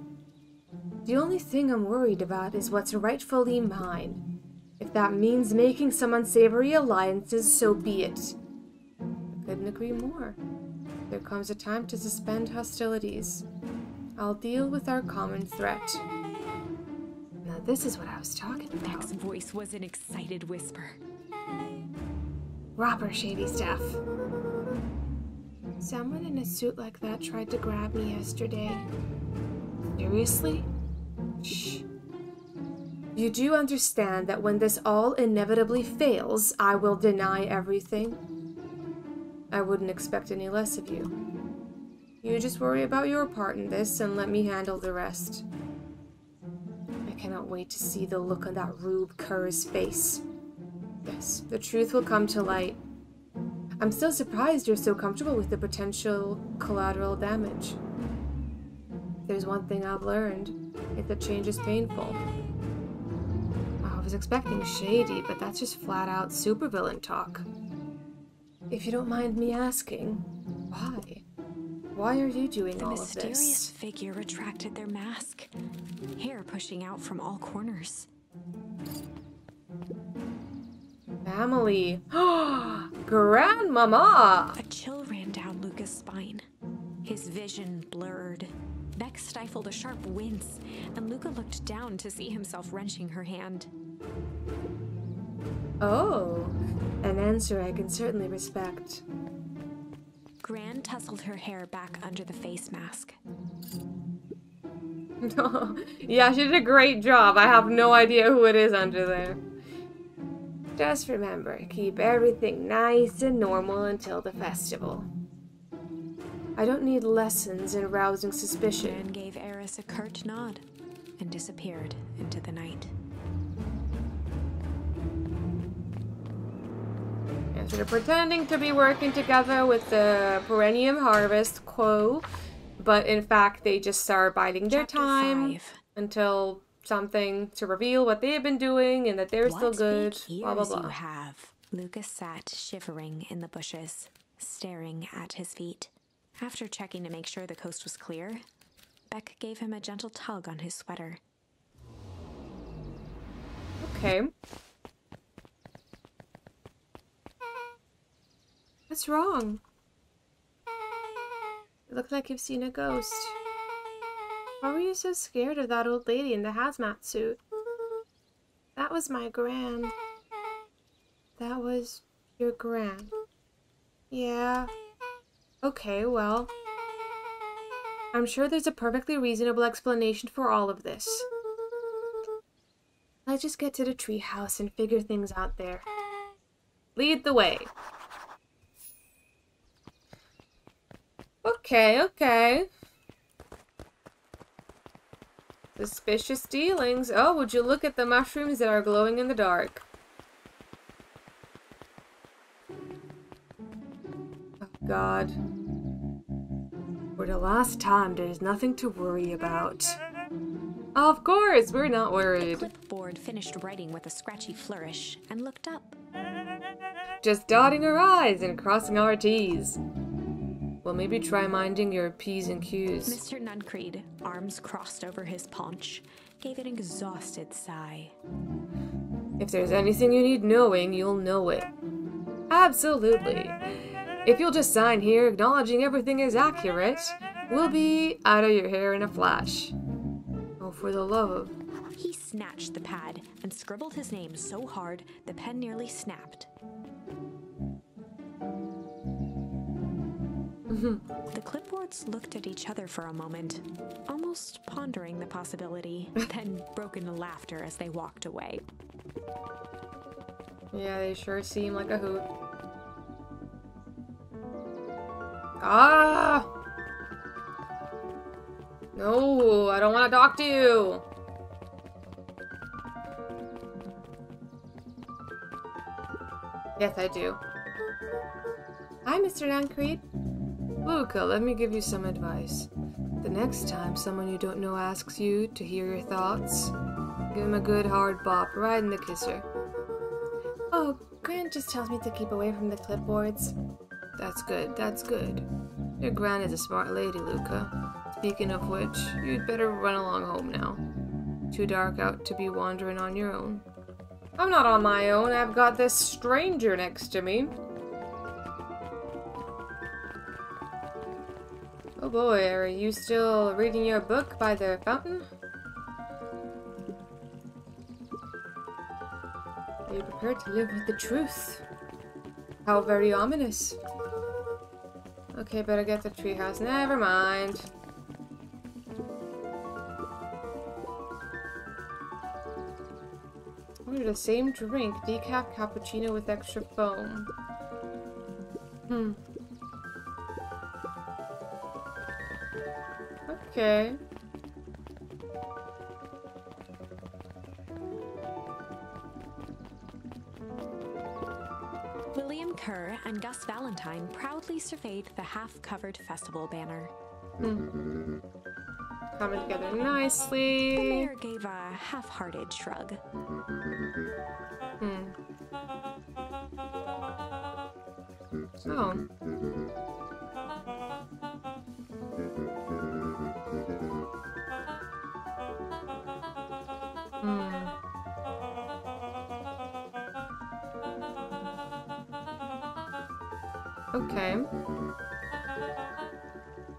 The only thing I'm worried about is what's rightfully mine. If that means making some unsavory alliances, so be it. Couldn't agree more. There comes a time to suspend hostilities. I'll deal with our common threat. Now this is what I was talking about. Beck's voice was an excited whisper. Robber shady stuff. Someone in a suit like that tried to grab me yesterday. Seriously? Shh. You do understand that when this all inevitably fails, I will deny everything? I wouldn't expect any less of you. You just worry about your part in this and let me handle the rest. I cannot wait to see the look on that Rube Kerr's face. Yes, the truth will come to light. I'm still surprised you're so comfortable with the potential collateral damage. There's one thing I've learned. It's that change is painful. I was expecting shady, but that's just flat out supervillain talk. If you don't mind me asking, why? Why are you doing The all of this? The mysterious figure retracted their mask, hair pushing out from all corners. Family. Grandmama! A chill ran down Luca's spine. His vision blurred. Beck stifled a sharp wince, and Luca looked down to see himself wrenching her hand. Oh, an answer I can certainly respect. Gran tousled her hair back under the face mask. yeah, she did a great job. I have no idea who it is under there. Just remember, keep everything nice and normal until the festival. I don't need lessons in rousing suspicion. Gran gave Eris a curt nod and disappeared into the night. They're pretending to be working together with the Perennial Harvest Quo, but in fact they just start biding their Chapter time five. until something to reveal what they've been doing and that they're still good. Blah blah blah. you have. Lucas sat shivering in the bushes, staring at his feet. After checking to make sure the coast was clear, Beck gave him a gentle tug on his sweater. Okay. What's wrong? You look like you've seen a ghost. Why were you so scared of that old lady in the hazmat suit? That was my gran. That was your gran. Yeah. Okay, well. I'm sure there's a perfectly reasonable explanation for all of this. Let's just get to the treehouse and figure things out there. Lead the way. Okay, okay. Suspicious dealings. Oh, would you look at the mushrooms that are glowing in the dark? Oh, God. For the last time, there's nothing to worry about. Of course, we're not worried. The Clipboard finished writing with a scratchy flourish and looked up. Just dotting our I's and crossing our T's. Well, maybe try minding your P's and Q's. Mr. Nuncreed, arms crossed over his paunch, gave an exhausted sigh. If there's anything you need knowing, you'll know it. Absolutely. If you'll just sign here acknowledging everything is accurate, we'll be out of your hair in a flash. Oh, for the love of. He snatched the pad and scribbled his name so hard the pen nearly snapped. The clipboards looked at each other for a moment, almost pondering the possibility, then broke into laughter as they walked away. Yeah, they sure seem like a hoot. Ah! No, I don't want to talk to you. Yes, I do. Hi, Mr. Nuncreed. Luca, let me give you some advice. The next time someone you don't know asks you to hear your thoughts, give him a good hard bop right in the kisser. Oh, Gran just tells me to keep away from the clipboards. That's good, that's good. Your Gran is a smart lady, Luca. Speaking of which, you'd better run along home now. Too dark out to be wandering on your own. I'm not on my own, I've got this stranger next to me. Boy, are you still reading your book by the fountain? Are you prepared to live with the truth? How very ominous. Okay, better get the treehouse. Never mind. Order the same drink, decaf cappuccino with extra foam. Hmm. Okay. William Kerr and Gus Valentine proudly surveyed the half covered festival banner. Coming together nicely. The nicely. mayor gave a half hearted shrug. Hmm. Oh. Okay.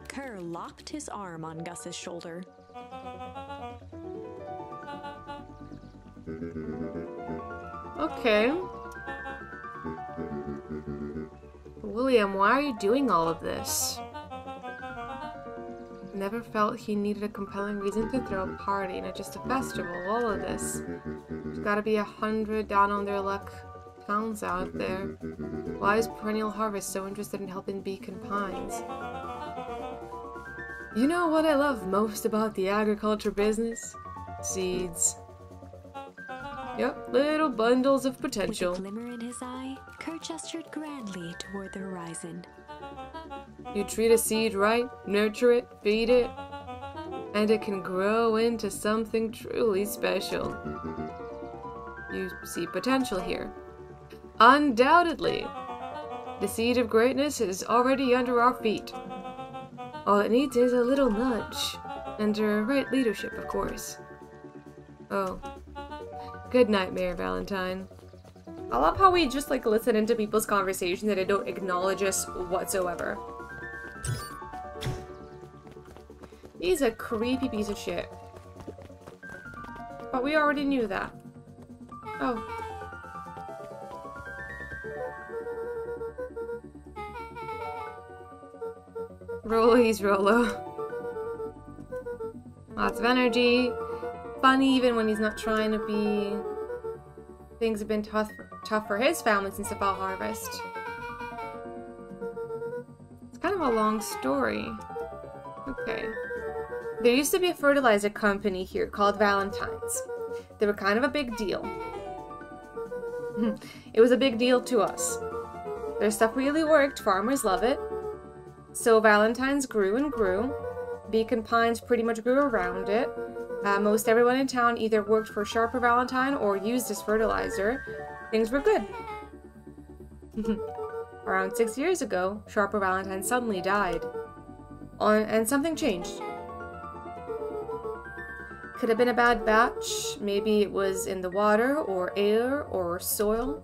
Kerr lopped his arm on Gus's shoulder. Okay. William, why are you doing all of this? Never felt he needed a compelling reason to throw a party, not just a festival. All of this. There's gotta be a hundred down on their luck out there. Why is Perennial Harvest so interested in helping Beacon Pines? You know what I love most about the agriculture business? Seeds. Yep, little bundles of potential. With a glimmer in his eye, Kerr gestured grandly toward the horizon. You treat a seed right, nurture it, feed it, and it can grow into something truly special. You see potential here. Undoubtedly, the seed of greatness is already under our feet. All it needs is a little nudge, under right leadership, of course. Oh, Good night, Mayor Valentine. I love how we just like listen into people's conversations and they don't acknowledge us whatsoever. He's a creepy piece of shit. But we already knew that. Oh. Rolo, he's Rolo. Lots of energy funny even when he's not trying to be. Things have been tough, tough for his family since the fall harvest. It's kind of a long story. Okay. There used to be a fertilizer company here called Valentine's. They were kind of a big deal. it was a big deal to us. Their stuff really worked, farmers love it. So Valentine's grew and grew. Beacon Pines pretty much grew around it. Uh, most everyone in town either worked for Sharper Valentine or used as fertilizer. Things were good. Around six years ago, Sharper Valentine suddenly died. On, and something changed. Could have been a bad batch. Maybe it was in the water, or air, or soil.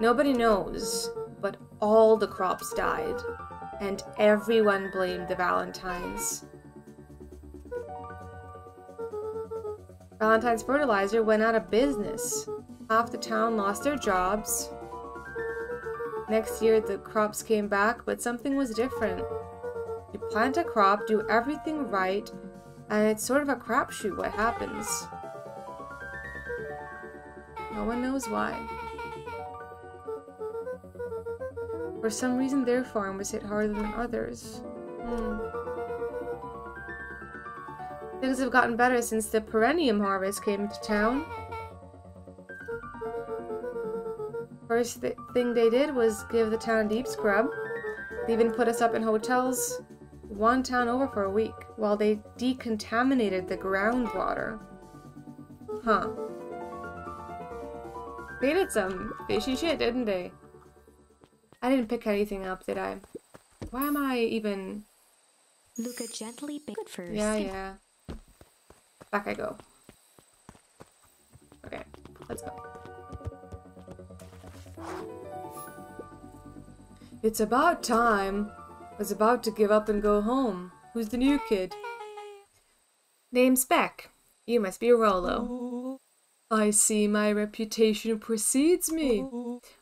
Nobody knows. But all the crops died. And everyone blamed the Valentines. Valentine's Fertilizer went out of business. Half the town lost their jobs. Next year, the crops came back, but something was different. You plant a crop, do everything right, and it's sort of a crapshoot what happens. No one knows why. For some reason, their farm was hit harder than others. Hmm. Things have gotten better since the Perennial Harvest came to town. First th thing they did was give the town a deep scrub. They even put us up in hotels one town over for a week while they decontaminated the groundwater. Huh. They did some fishy shit, didn't they? I didn't pick anything up, did I? Why am I even... Luca gently good first. Yeah, yeah. Back I go. Okay, let's go. It's about time. I was about to give up and go home. Who's the new kid? Name's Beck. You must be Rolo. I see my reputation precedes me.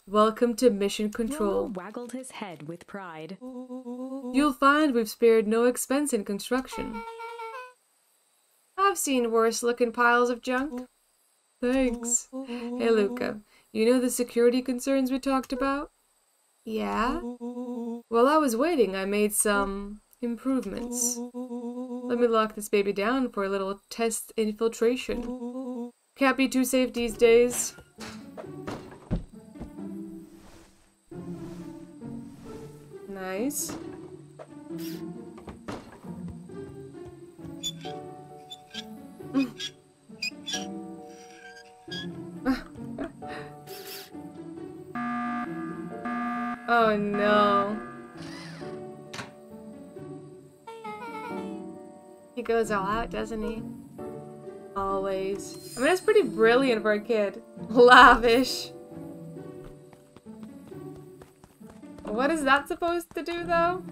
Welcome to Mission Control. Waggled his head with pride. You'll find we've spared no expense in construction. I've seen worse looking piles of junk. Thanks. Hey, Luca, you know the security concerns we talked about? Yeah? While I was waiting, I made some improvements. Let me lock this baby down for a little test infiltration. Can't be too safe these days. Nice. oh no. He goes all out, doesn't he? Always. I mean, that's pretty brilliant for a kid. Lavish. What is that supposed to do, though?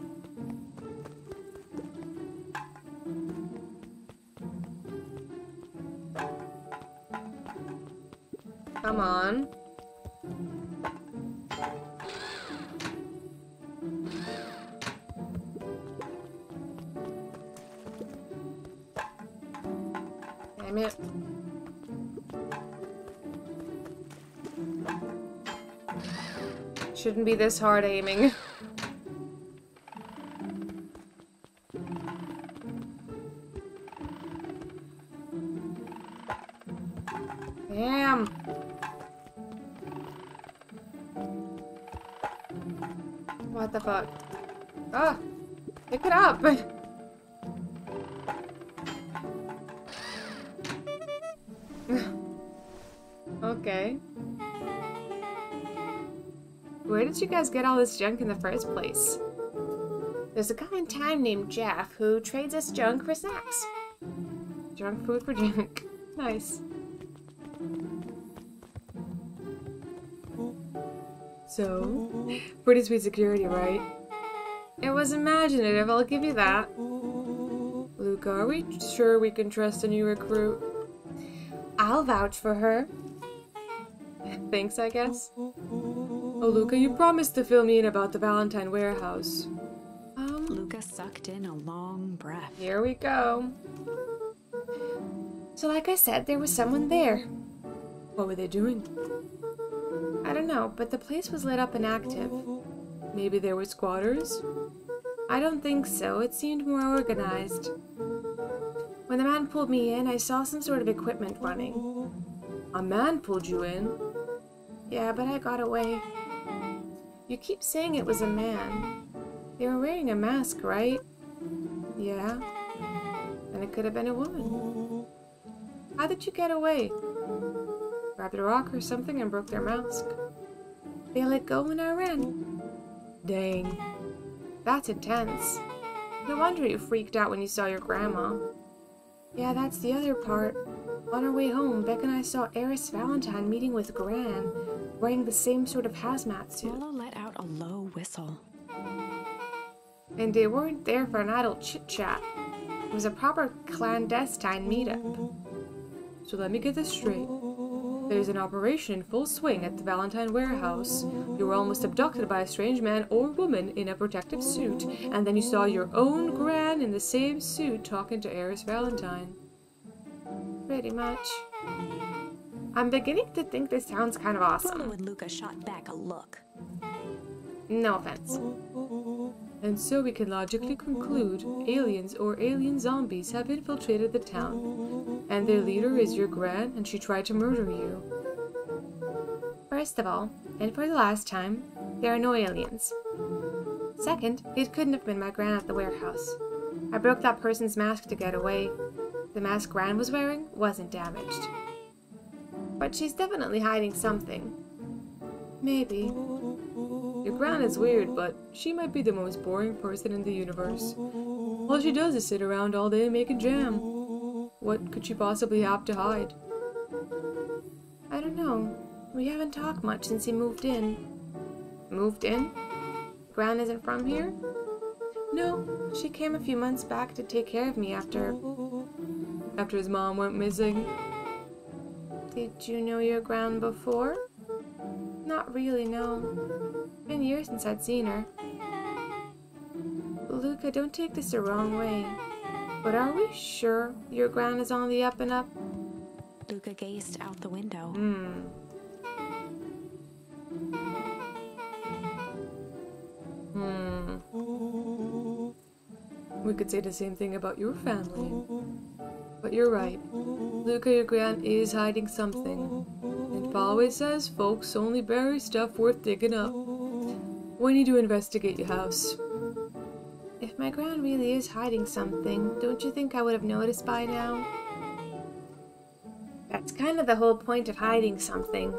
Come on. It. Shouldn't be this hard aiming. Guys get all this junk in the first place? There's a guy in town named Jeff who trades us junk for snacks. Junk food for junk. nice. So, pretty sweet security, right? It was imaginative, I'll give you that. Luca, are we sure we can trust a new recruit? I'll vouch for her. Thanks, I guess. Oh, Luca, you promised to fill me in about the Valentine warehouse. Um, Luca sucked in a long breath. here we go. So, like I said, there was someone there. What were they doing? I don't know, but the place was lit up and active. Maybe there were squatters? I don't think so. It seemed more organized. When the man pulled me in, I saw some sort of equipment running. A man pulled you in? Yeah, but I got away. You keep saying it was a man. They were wearing a mask, right? Yeah. And it could have been a woman. How did you get away? Grabbed a rock or something and broke their mask. They let go when I ran. Dang. That's intense. No wonder you freaked out when you saw your grandma. Yeah, that's the other part. On our way home, Beck and I saw Eris Valentine meeting with Gran, wearing the same sort of hazmat suit. Rolo let out a low whistle. And they weren't there for an idle chit chat. It was a proper clandestine meetup. So let me get this straight. There's an operation in full swing at the Valentine warehouse. You were almost abducted by a strange man or woman in a protective suit, and then you saw your own Gran in the same suit talking to Eris Valentine. Pretty much. I'm beginning to think this sounds kind of awesome. and Luca shot back a look. No offense. And so we can logically conclude aliens or alien zombies have infiltrated the town, and their leader is your Gran, and she tried to murder you. First of all, and for the last time, there are no aliens. Second, it couldn't have been my Gran at the warehouse. I broke that person's mask to get away. The mask Gran was wearing wasn't damaged. But she's definitely hiding something. Maybe. Your Gran is weird, but she might be the most boring person in the universe. All she does is sit around all day making jam. What could she possibly have to hide? I don't know. We haven't talked much since he moved in. Moved in? Gran isn't from here? No, she came a few months back to take care of me after. After his mom went missing. Did you know your Gran before? Not really, no. Been years since I'd seen her. Luca, don't take this the wrong way. But are we sure your Gran is on the up and up? Luca gazed out the window. Hmm. Hmm. We could say the same thing about your family. But you're right. Luca, your Gran is hiding something. And always says folks only bury stuff worth digging up. We need to investigate your house. If my Gran really is hiding something, don't you think I would have noticed by now? That's kind of the whole point of hiding something.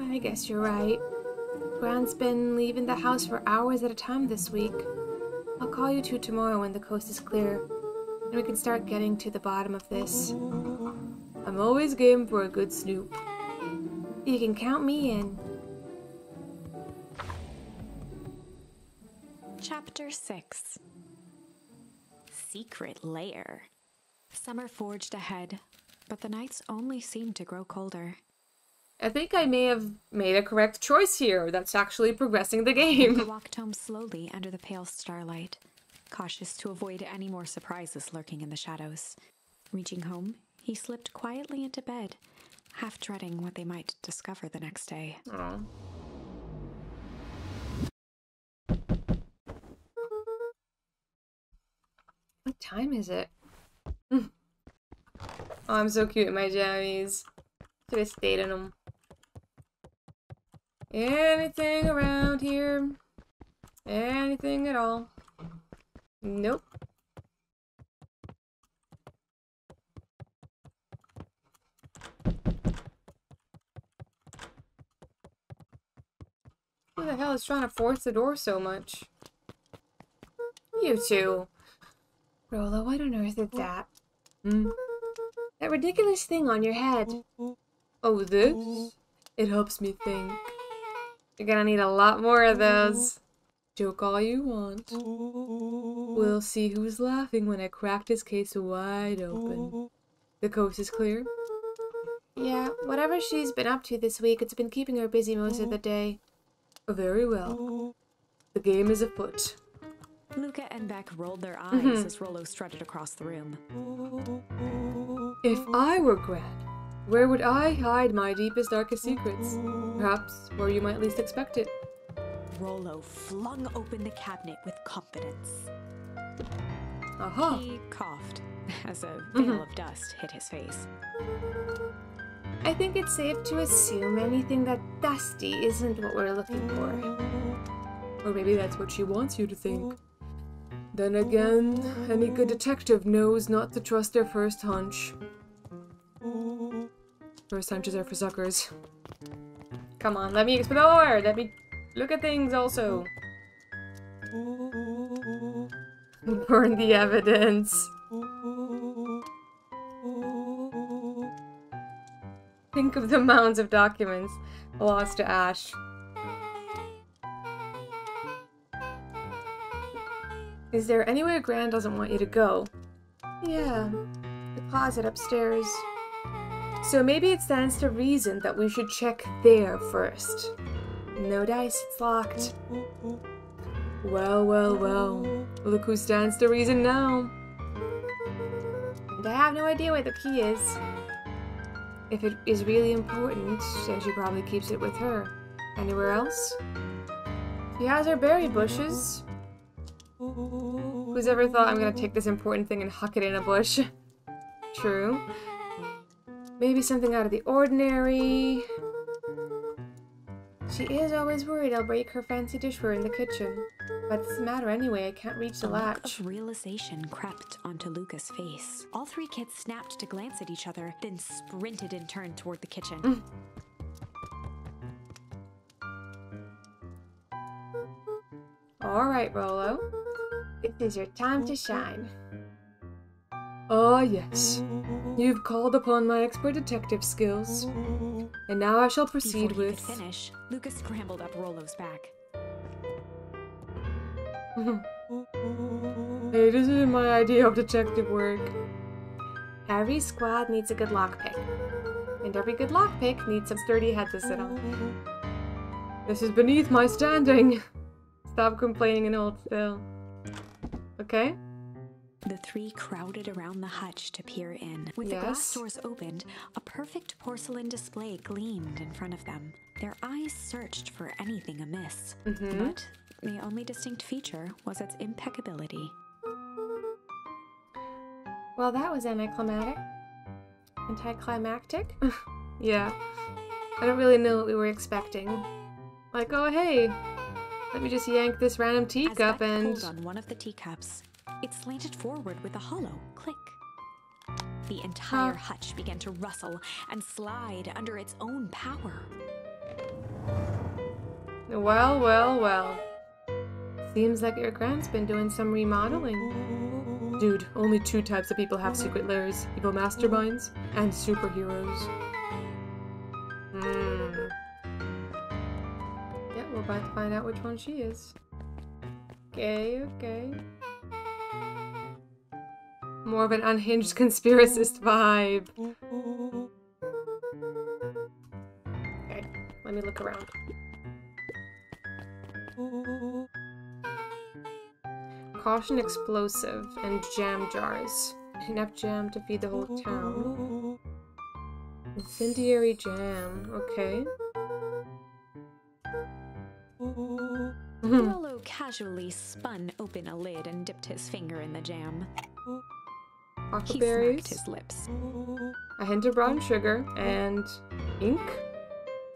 I guess you're right. Gran's been leaving the house for hours at a time this week. I'll call you two tomorrow when the coast is clear, and we can start getting to the bottom of this. I'm always game for a good snoop. You can count me in. Chapter 6 Secret Lair. Summer forged ahead, but the nights only seemed to grow colder. I think I may have made a correct choice here. That's actually progressing the He game. walked home slowly under the pale starlight, cautious to avoid any more surprises lurking in the shadows. Reaching home, he slipped quietly into bed, half dreading what they might discover the next day. Aw. What time is it? oh, I'm so cute in my jammies. Should have stayed in them. Anything around here? Anything at all? Nope. Who the hell is trying to force the door so much? You two. Rolo, what on earth is that? Hmm? That ridiculous thing on your head. Oh, this? It helps me think. You're gonna need a lot more of those. Joke all you want. We'll see who's laughing when I crack this case wide open. The coast is clear? Yeah, whatever she's been up to this week, it's been keeping her busy most of the day. Very well. The game is afoot. Luca and Beck rolled their eyes mm-hmm. as Rolo strutted across the room. If I were Gran, where would I hide my deepest, darkest secrets? Perhaps where you might least expect it. Rolo flung open the cabinet with confidence. Aha! He coughed as a veil mm-hmm. of dust hit his face. I think it's safe to assume anything that dusty isn't what we're looking for. Or maybe that's what she wants you to think. Then again, any good detective knows not to trust their first hunch. First hunches are for suckers. Come on, let me explore! Let me look at things also. Mm-hmm. Burn the evidence. Think of the mounds of documents lost to Ash. Is there anywhere Gran doesn't want you to go? Yeah, the closet upstairs. So maybe it stands to reason that we should check there first. No dice, it's locked. Well, well, well. Look who stands to reason now. And I have no idea where the key is. If it is really important, then she probably keeps it with her. Anywhere else? She has her berry bushes. Who's ever thought I'm gonna take this important thing and huck it in a bush? True. Maybe something out of the ordinary. She is always worried I'll break her fancy dishware in the kitchen. What's the matter anyway? I can't reach the A look latch. of realization crept onto Luca's face. All three kids snapped to glance at each other, then sprinted in turn toward the kitchen. Alright, Rolo. It is your time to shine. Ah, yes. You've called upon my expert detective skills. And now I shall proceed Before with. finish, Lucas scrambled up Rolo's back. Hey, this isn't my idea of detective work. Every squad needs a good lockpick. And every good lockpick needs some sturdy head to sit on. This is beneath my standing. Stop complaining and hold still. Okay? The three crowded around the hutch to peer in. With the glass doors opened, a perfect porcelain display gleamed in front of them. Their eyes searched for anything amiss, Mm-hmm. but the only distinct feature was its impeccability. Well, that was anticlimactic. Anticlimactic? Yeah. I don't really know what we were expecting. Like, oh hey, let me just yank this random teacup and. on one of the teacups, it slanted forward with a hollow click. The entire Huh. hutch began to rustle and slide under its own power. Well, well, well. Seems like your Gran's been doing some remodeling. Dude, only two types of people have secret lairs evil masterminds and superheroes. Hmm. Yeah, we're about to find out which one she is. Okay, okay. More of an unhinged conspiracist vibe. Okay, Let me look around. Caution explosive and jam jars. Enough jam to feed the whole town. Incendiary jam. Okay. Rolo casually spun open a lid and dipped his finger in the jam. He Huckleberries. smacked his lips. A hint of brown sugar and ink.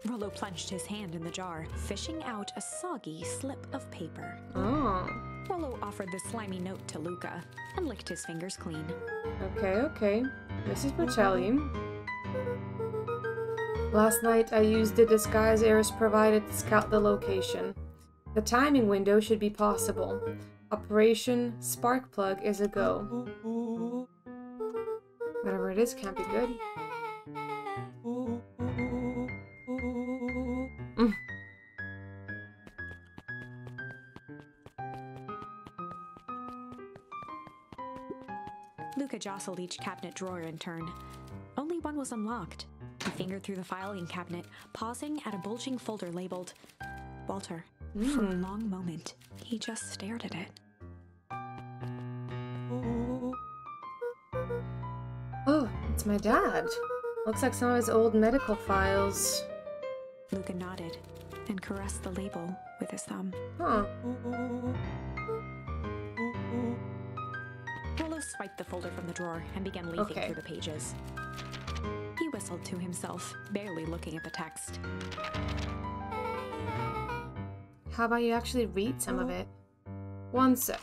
Rolo plunged his hand in the jar, fishing out a soggy slip of paper. Oh. Rolo offered the slimy note to Luca and licked his fingers clean. Okay, okay. Mrs. Bertelli. Last night I used the disguise Eris provided to scout the location. The timing window should be possible. Operation Sparkplug is a go. It is can't be good. Mm. Luca jostled each cabinet drawer in turn. Only one was unlocked. He fingered through the filing cabinet, pausing at a bulging folder labeled Walter. For a long moment, he just stared at it. My dad. Looks like some of his old medical files. Luca nodded and caressed the label with his thumb. Huh. Rolo swiped the folder from the drawer and began leafing Okay. through the pages. He whistled to himself, barely looking at the text. How about you actually read some of it? One sec.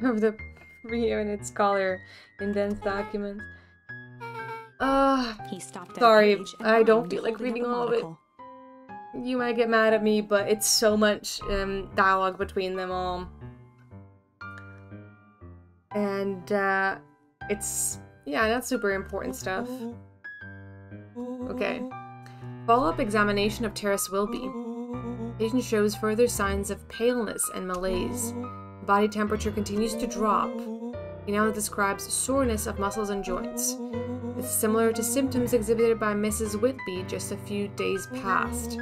the preeminent scholar indents documents. Uh, He stopped Sorry, I don't feel like reading all of it. you might get mad at me, but it's so much um, dialogue between them all. And uh, it's, yeah, that's super important stuff. Okay. Follow up examination of Terrace Wilby. Patient shows further signs of paleness and malaise. Body temperature continues to drop. He now describes soreness of muscles and joints. It's similar to symptoms exhibited by Mrs. Whitby just a few days past.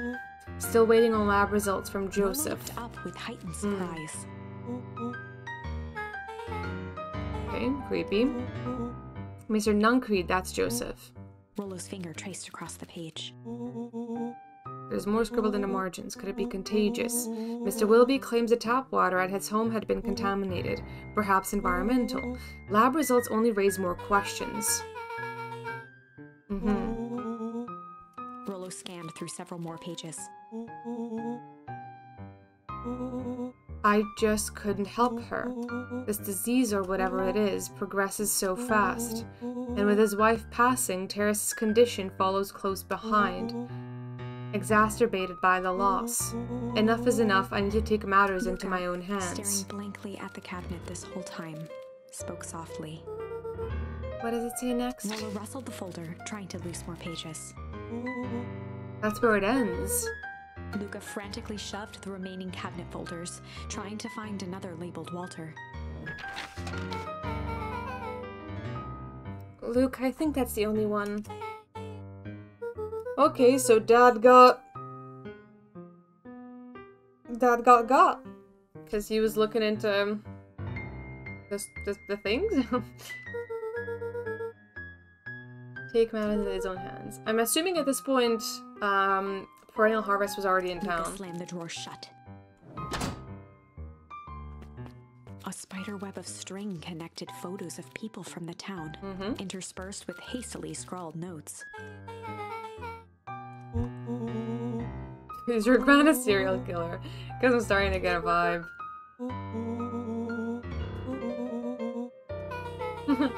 Still waiting on lab results from Joseph. up with heightened Hmm. surprise. Okay, creepy. Mr. Nuncreed, that's Joseph. Rolo's finger traced across the page. There's more scribbled in the margins. Could it be contagious? Mr. Wilby claims the tap water at his home had been contaminated, perhaps environmental. Lab results only raise more questions. Mm-hmm. Rolo scanned through several more pages. I just couldn't help her. This disease or whatever it is progresses so fast. And with his wife passing, Terrace's condition follows close behind, exacerbated by the loss. Enough is enough. I need to take matters into my own hands. Staring blankly at the cabinet this whole time, spoke softly. What does it say next? Rolo rustled the folder, trying to loose more pages. That's where it ends. Luca frantically shoved the remaining cabinet folders, trying to find another labeled Walter. Luke, I think that's the only one. Okay, so Dad got. Dad got got. Because he was looking into. This, this, the things? Take matters in his own hands. I'm assuming at this point, um, Perennial Harvest was already in Luca town. slammed the drawer shut. A spider web of string connected photos of people from the town, Mm-hmm. interspersed with hastily scrawled notes. Is your Gran a serial killer? Because I'm starting to get a vibe.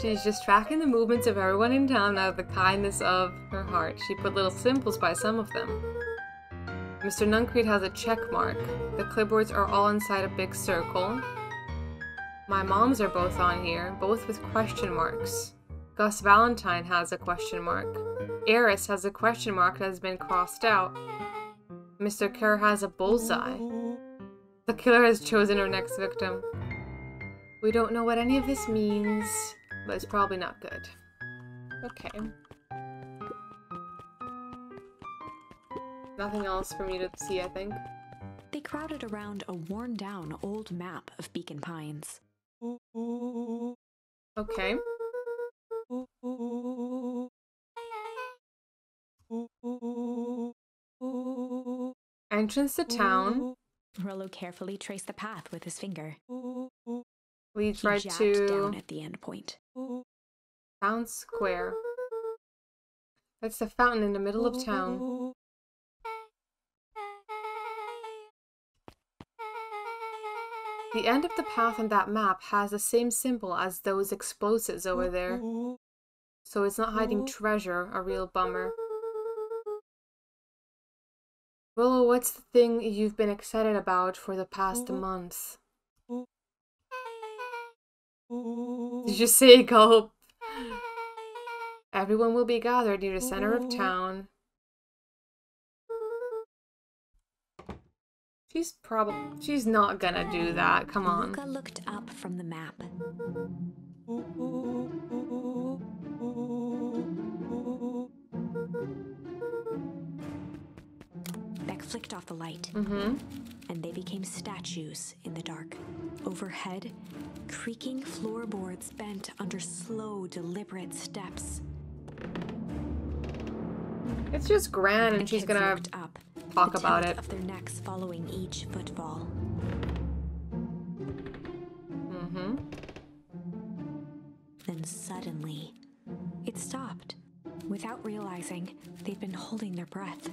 She's just tracking the movements of everyone in town out of the kindness of her heart. She put little symbols by some of them. Mr. Nuncreed has a check mark. The clipboards are all inside a big circle. My moms are both on here, both with question marks. Gus Valentine has a question mark. Eris has a question mark that has been crossed out. Mr. Kerr has a bullseye. The killer has chosen her next victim. We don't know what any of this means, but it's probably not good. Okay. Nothing else for me to see, I think. They crowded around a worn down old map of Beacon Pines. Okay. Entrance to town Rolo carefully traced the path with his finger. leads right to down at the end point. town square. That's the fountain in the middle of town. The end of the path on that map has the same symbol as those explosives over there. So it's not hiding treasure, a real bummer. Willow, what's the thing you've been excited about for the past month? Did you say gulp? Everyone will be gathered near the center of town. She's probably she's not gonna do that. Come on. Luca looked up from the map. Flicked off the light, Mm-hmm. and they became statues in the dark. Overhead, creaking floorboards bent under slow, deliberate steps. It's just grand, The and she's gonna up, talk about it. of their necks following each footfall. Mm-hmm. Then suddenly, it stopped. Without realizing, they'd been holding their breath.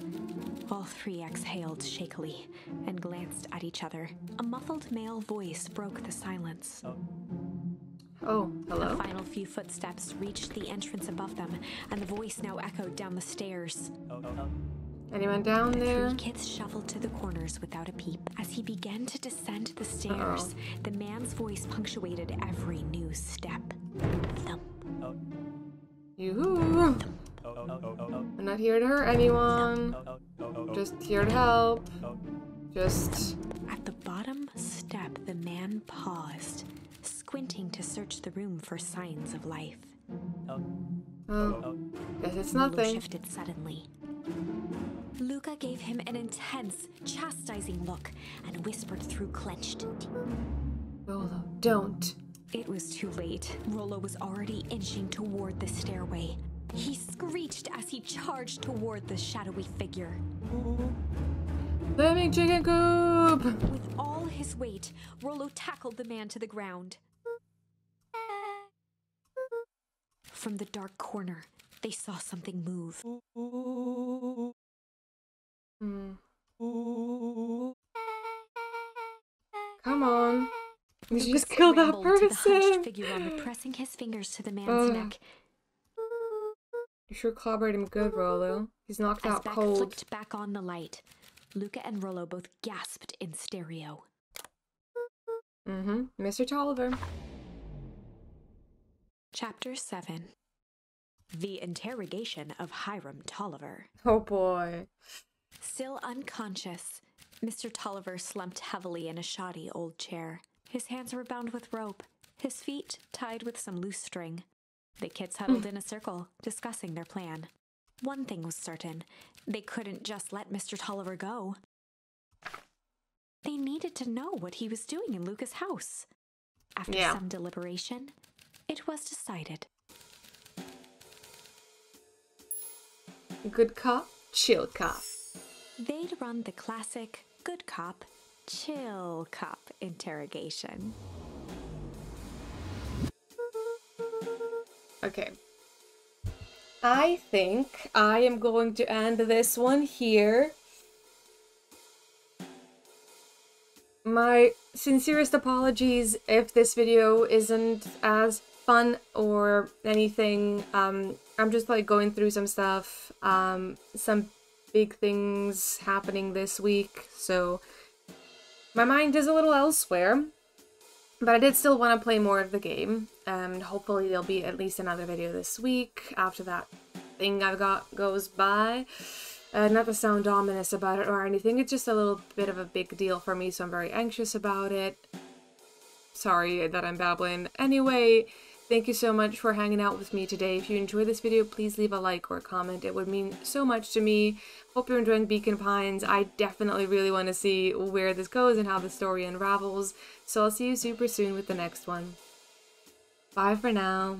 All three exhaled shakily and glanced at each other. A muffled male voice broke the silence. Oh, The hello. final few footsteps reached the entrance above them, and the voice now echoed down the stairs. Oh, oh, oh. Anyone down The there? three kids shuffled to the corners without a peep. As he began to descend the stairs, the man's voice punctuated every new step. Thump, Yoo-hoo. I'm not here to hurt anyone. Just here to help. Just At the bottom step, the man paused, squinting to search the room for signs of life. oh, guess it's nothing. shifted suddenly. Luca gave him an intense, chastising look and whispered through clenched teeth. Rolo, don't. It was too late. Rolo was already inching toward the stairway. He screeched as he charged toward the shadowy figure. Flaming chicken coop! With all his weight, Rolo tackled the man to the ground. From the dark corner, they saw something move. Hmm. Come on. You just killed that to the person. figure on pressing his fingers to the man's Ugh. neck. You sure clobbered him good, Rolo. He's knocked As out Beck cold. flicked back on the light, Luca and Rolo both gasped in stereo. Mm-hmm. Mr. Tolliver. Chapter 7 The Interrogation of Hiram Tolliver. Oh boy. Still unconscious, Mr. Tolliver slumped heavily in a shoddy old chair. His hands were bound with rope, his feet tied with some loose string. The kids hmm. huddled in a circle, discussing their plan. One thing was certain they couldn't just let Mr. Tolliver go. They needed to know what he was doing in Luca's house. After Yeah. some deliberation, it was decided. Good cop, chill cop. They'd run the classic good cop, chill cop interrogation. Okay. I think I am going to end this one here. My sincerest apologies if this video isn't as fun or anything. Um, I'm just like going through some stuff. Um, some big things happening this week, so my mind is a little elsewhere. But I did still want to play more of the game, and hopefully there'll be at least another video this week after that thing I've got goes by. Uh, not to sound ominous about it or anything, it's just a little bit of a big deal for me, so I'm very anxious about it. sorry that I'm babbling. Anyway, thank you so much for hanging out with me today. If you enjoyed this video, please leave a like or a comment. It would mean so much to me. Hope you're enjoying Beacon Pines. I definitely really want to see where this goes and how the story unravels. So I'll see you super soon with the next one. Bye for now.